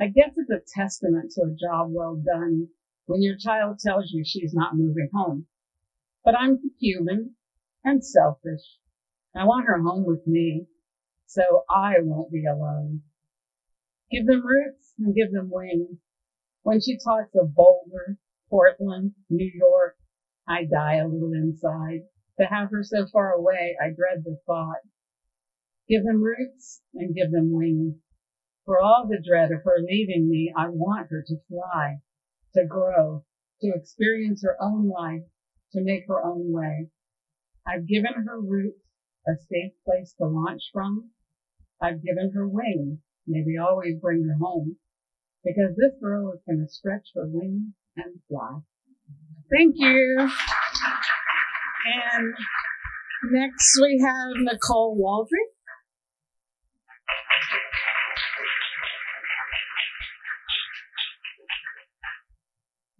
I guess it's a testament to a job well done when your child tells you she's not moving home. But I'm human and selfish. I want her home with me so I won't be alone. Give them roots and give them wings. When she talks of Boulder, Portland, New York, I die a little inside. To have her so far away, I dread the thought. Give them roots and give them wings. For all the dread of her leaving me, I want her to fly to grow, to experience her own life, to make her own way. I've given her roots, a safe place to launch from. I've given her wings, maybe always bring her home, because this girl is going to stretch her wings and fly. Thank you. And next we have Nicole Waldron.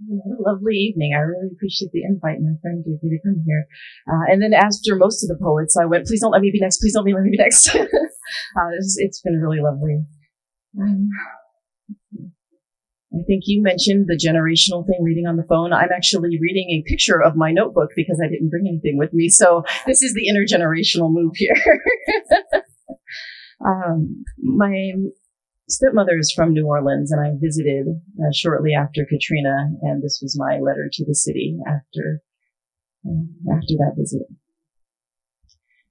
Lovely evening. I really appreciate the invite my friend gave me to come here. Uh, and then after most of the poets, I went, please don't let me be next. Please don't let me be next. uh, it's, it's been really lovely. Um, I think you mentioned the generational thing reading on the phone. I'm actually reading a picture of my notebook because I didn't bring anything with me. So this is the intergenerational move here. um, my stepmother is from New Orleans, and I visited uh, shortly after Katrina, and this was my letter to the city after uh, after that visit.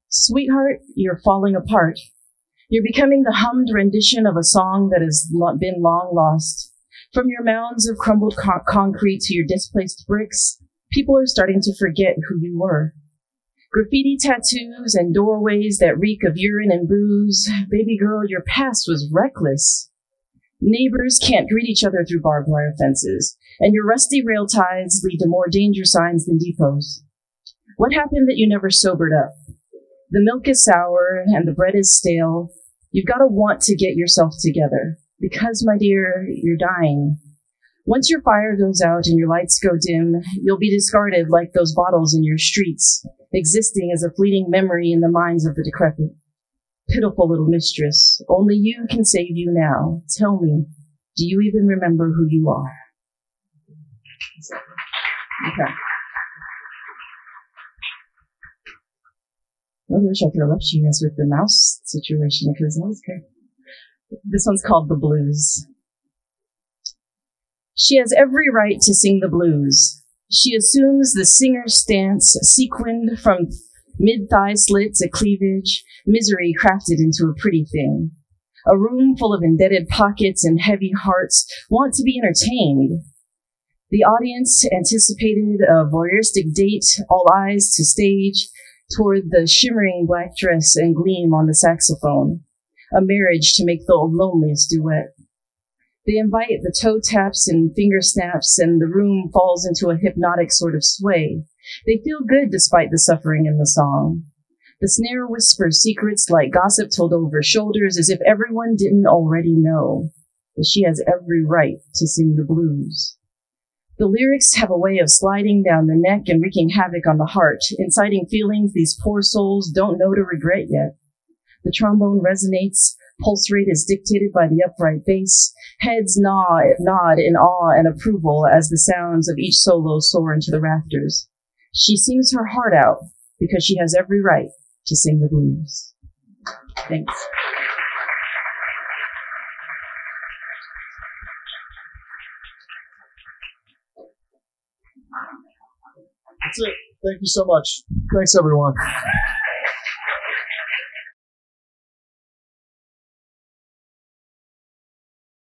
Sweetheart, you're falling apart. You're becoming the hummed rendition of a song that has been long lost. From your mounds of crumbled co- concrete to your displaced bricks, people are starting to forget who you were. Graffiti tattoos and doorways that reek of urine and booze. Baby girl, your past was reckless. Neighbors can't greet each other through barbed wire fences, and your rusty rail ties lead to more danger signs than depots. What happened that you never sobered up? The milk is sour and the bread is stale. You've got to want to get yourself together. Because, my dear, you're dying. Once your fire goes out and your lights go dim, you'll be discarded like those bottles in your streets, existing as a fleeting memory in the minds of the decrepit. Pitiful little mistress, only you can save you now. Tell me, do you even remember who you are? Okay. I wish I could have left you guys with the mouse situation because that was good. This one's called The Blues. She has every right to sing the blues. She assumes the singer's stance, sequined from mid thigh slits a cleavage, misery crafted into a pretty thing. A room full of indebted pockets and heavy hearts want to be entertained. The audience anticipated a voyeuristic date, all eyes to stage, toward the shimmering black dress and gleam on the saxophone. A marriage to make the loneliest duet. They invite the toe taps and finger snaps, and the room falls into a hypnotic sort of sway. They feel good despite the suffering in the song. The snare whispers secrets like gossip told over shoulders as if everyone didn't already know that she has every right to sing the blues. The lyrics have a way of sliding down the neck and wreaking havoc on the heart, inciting feelings these poor souls don't know to regret yet. The trombone resonates, pulse rate is dictated by the upright bass, heads nod, nod in awe and approval as the sounds of each solo soar into the rafters. She sings her heart out because she has every right to sing the blues. Thanks. That's it. Thank you so much. Thanks, everyone.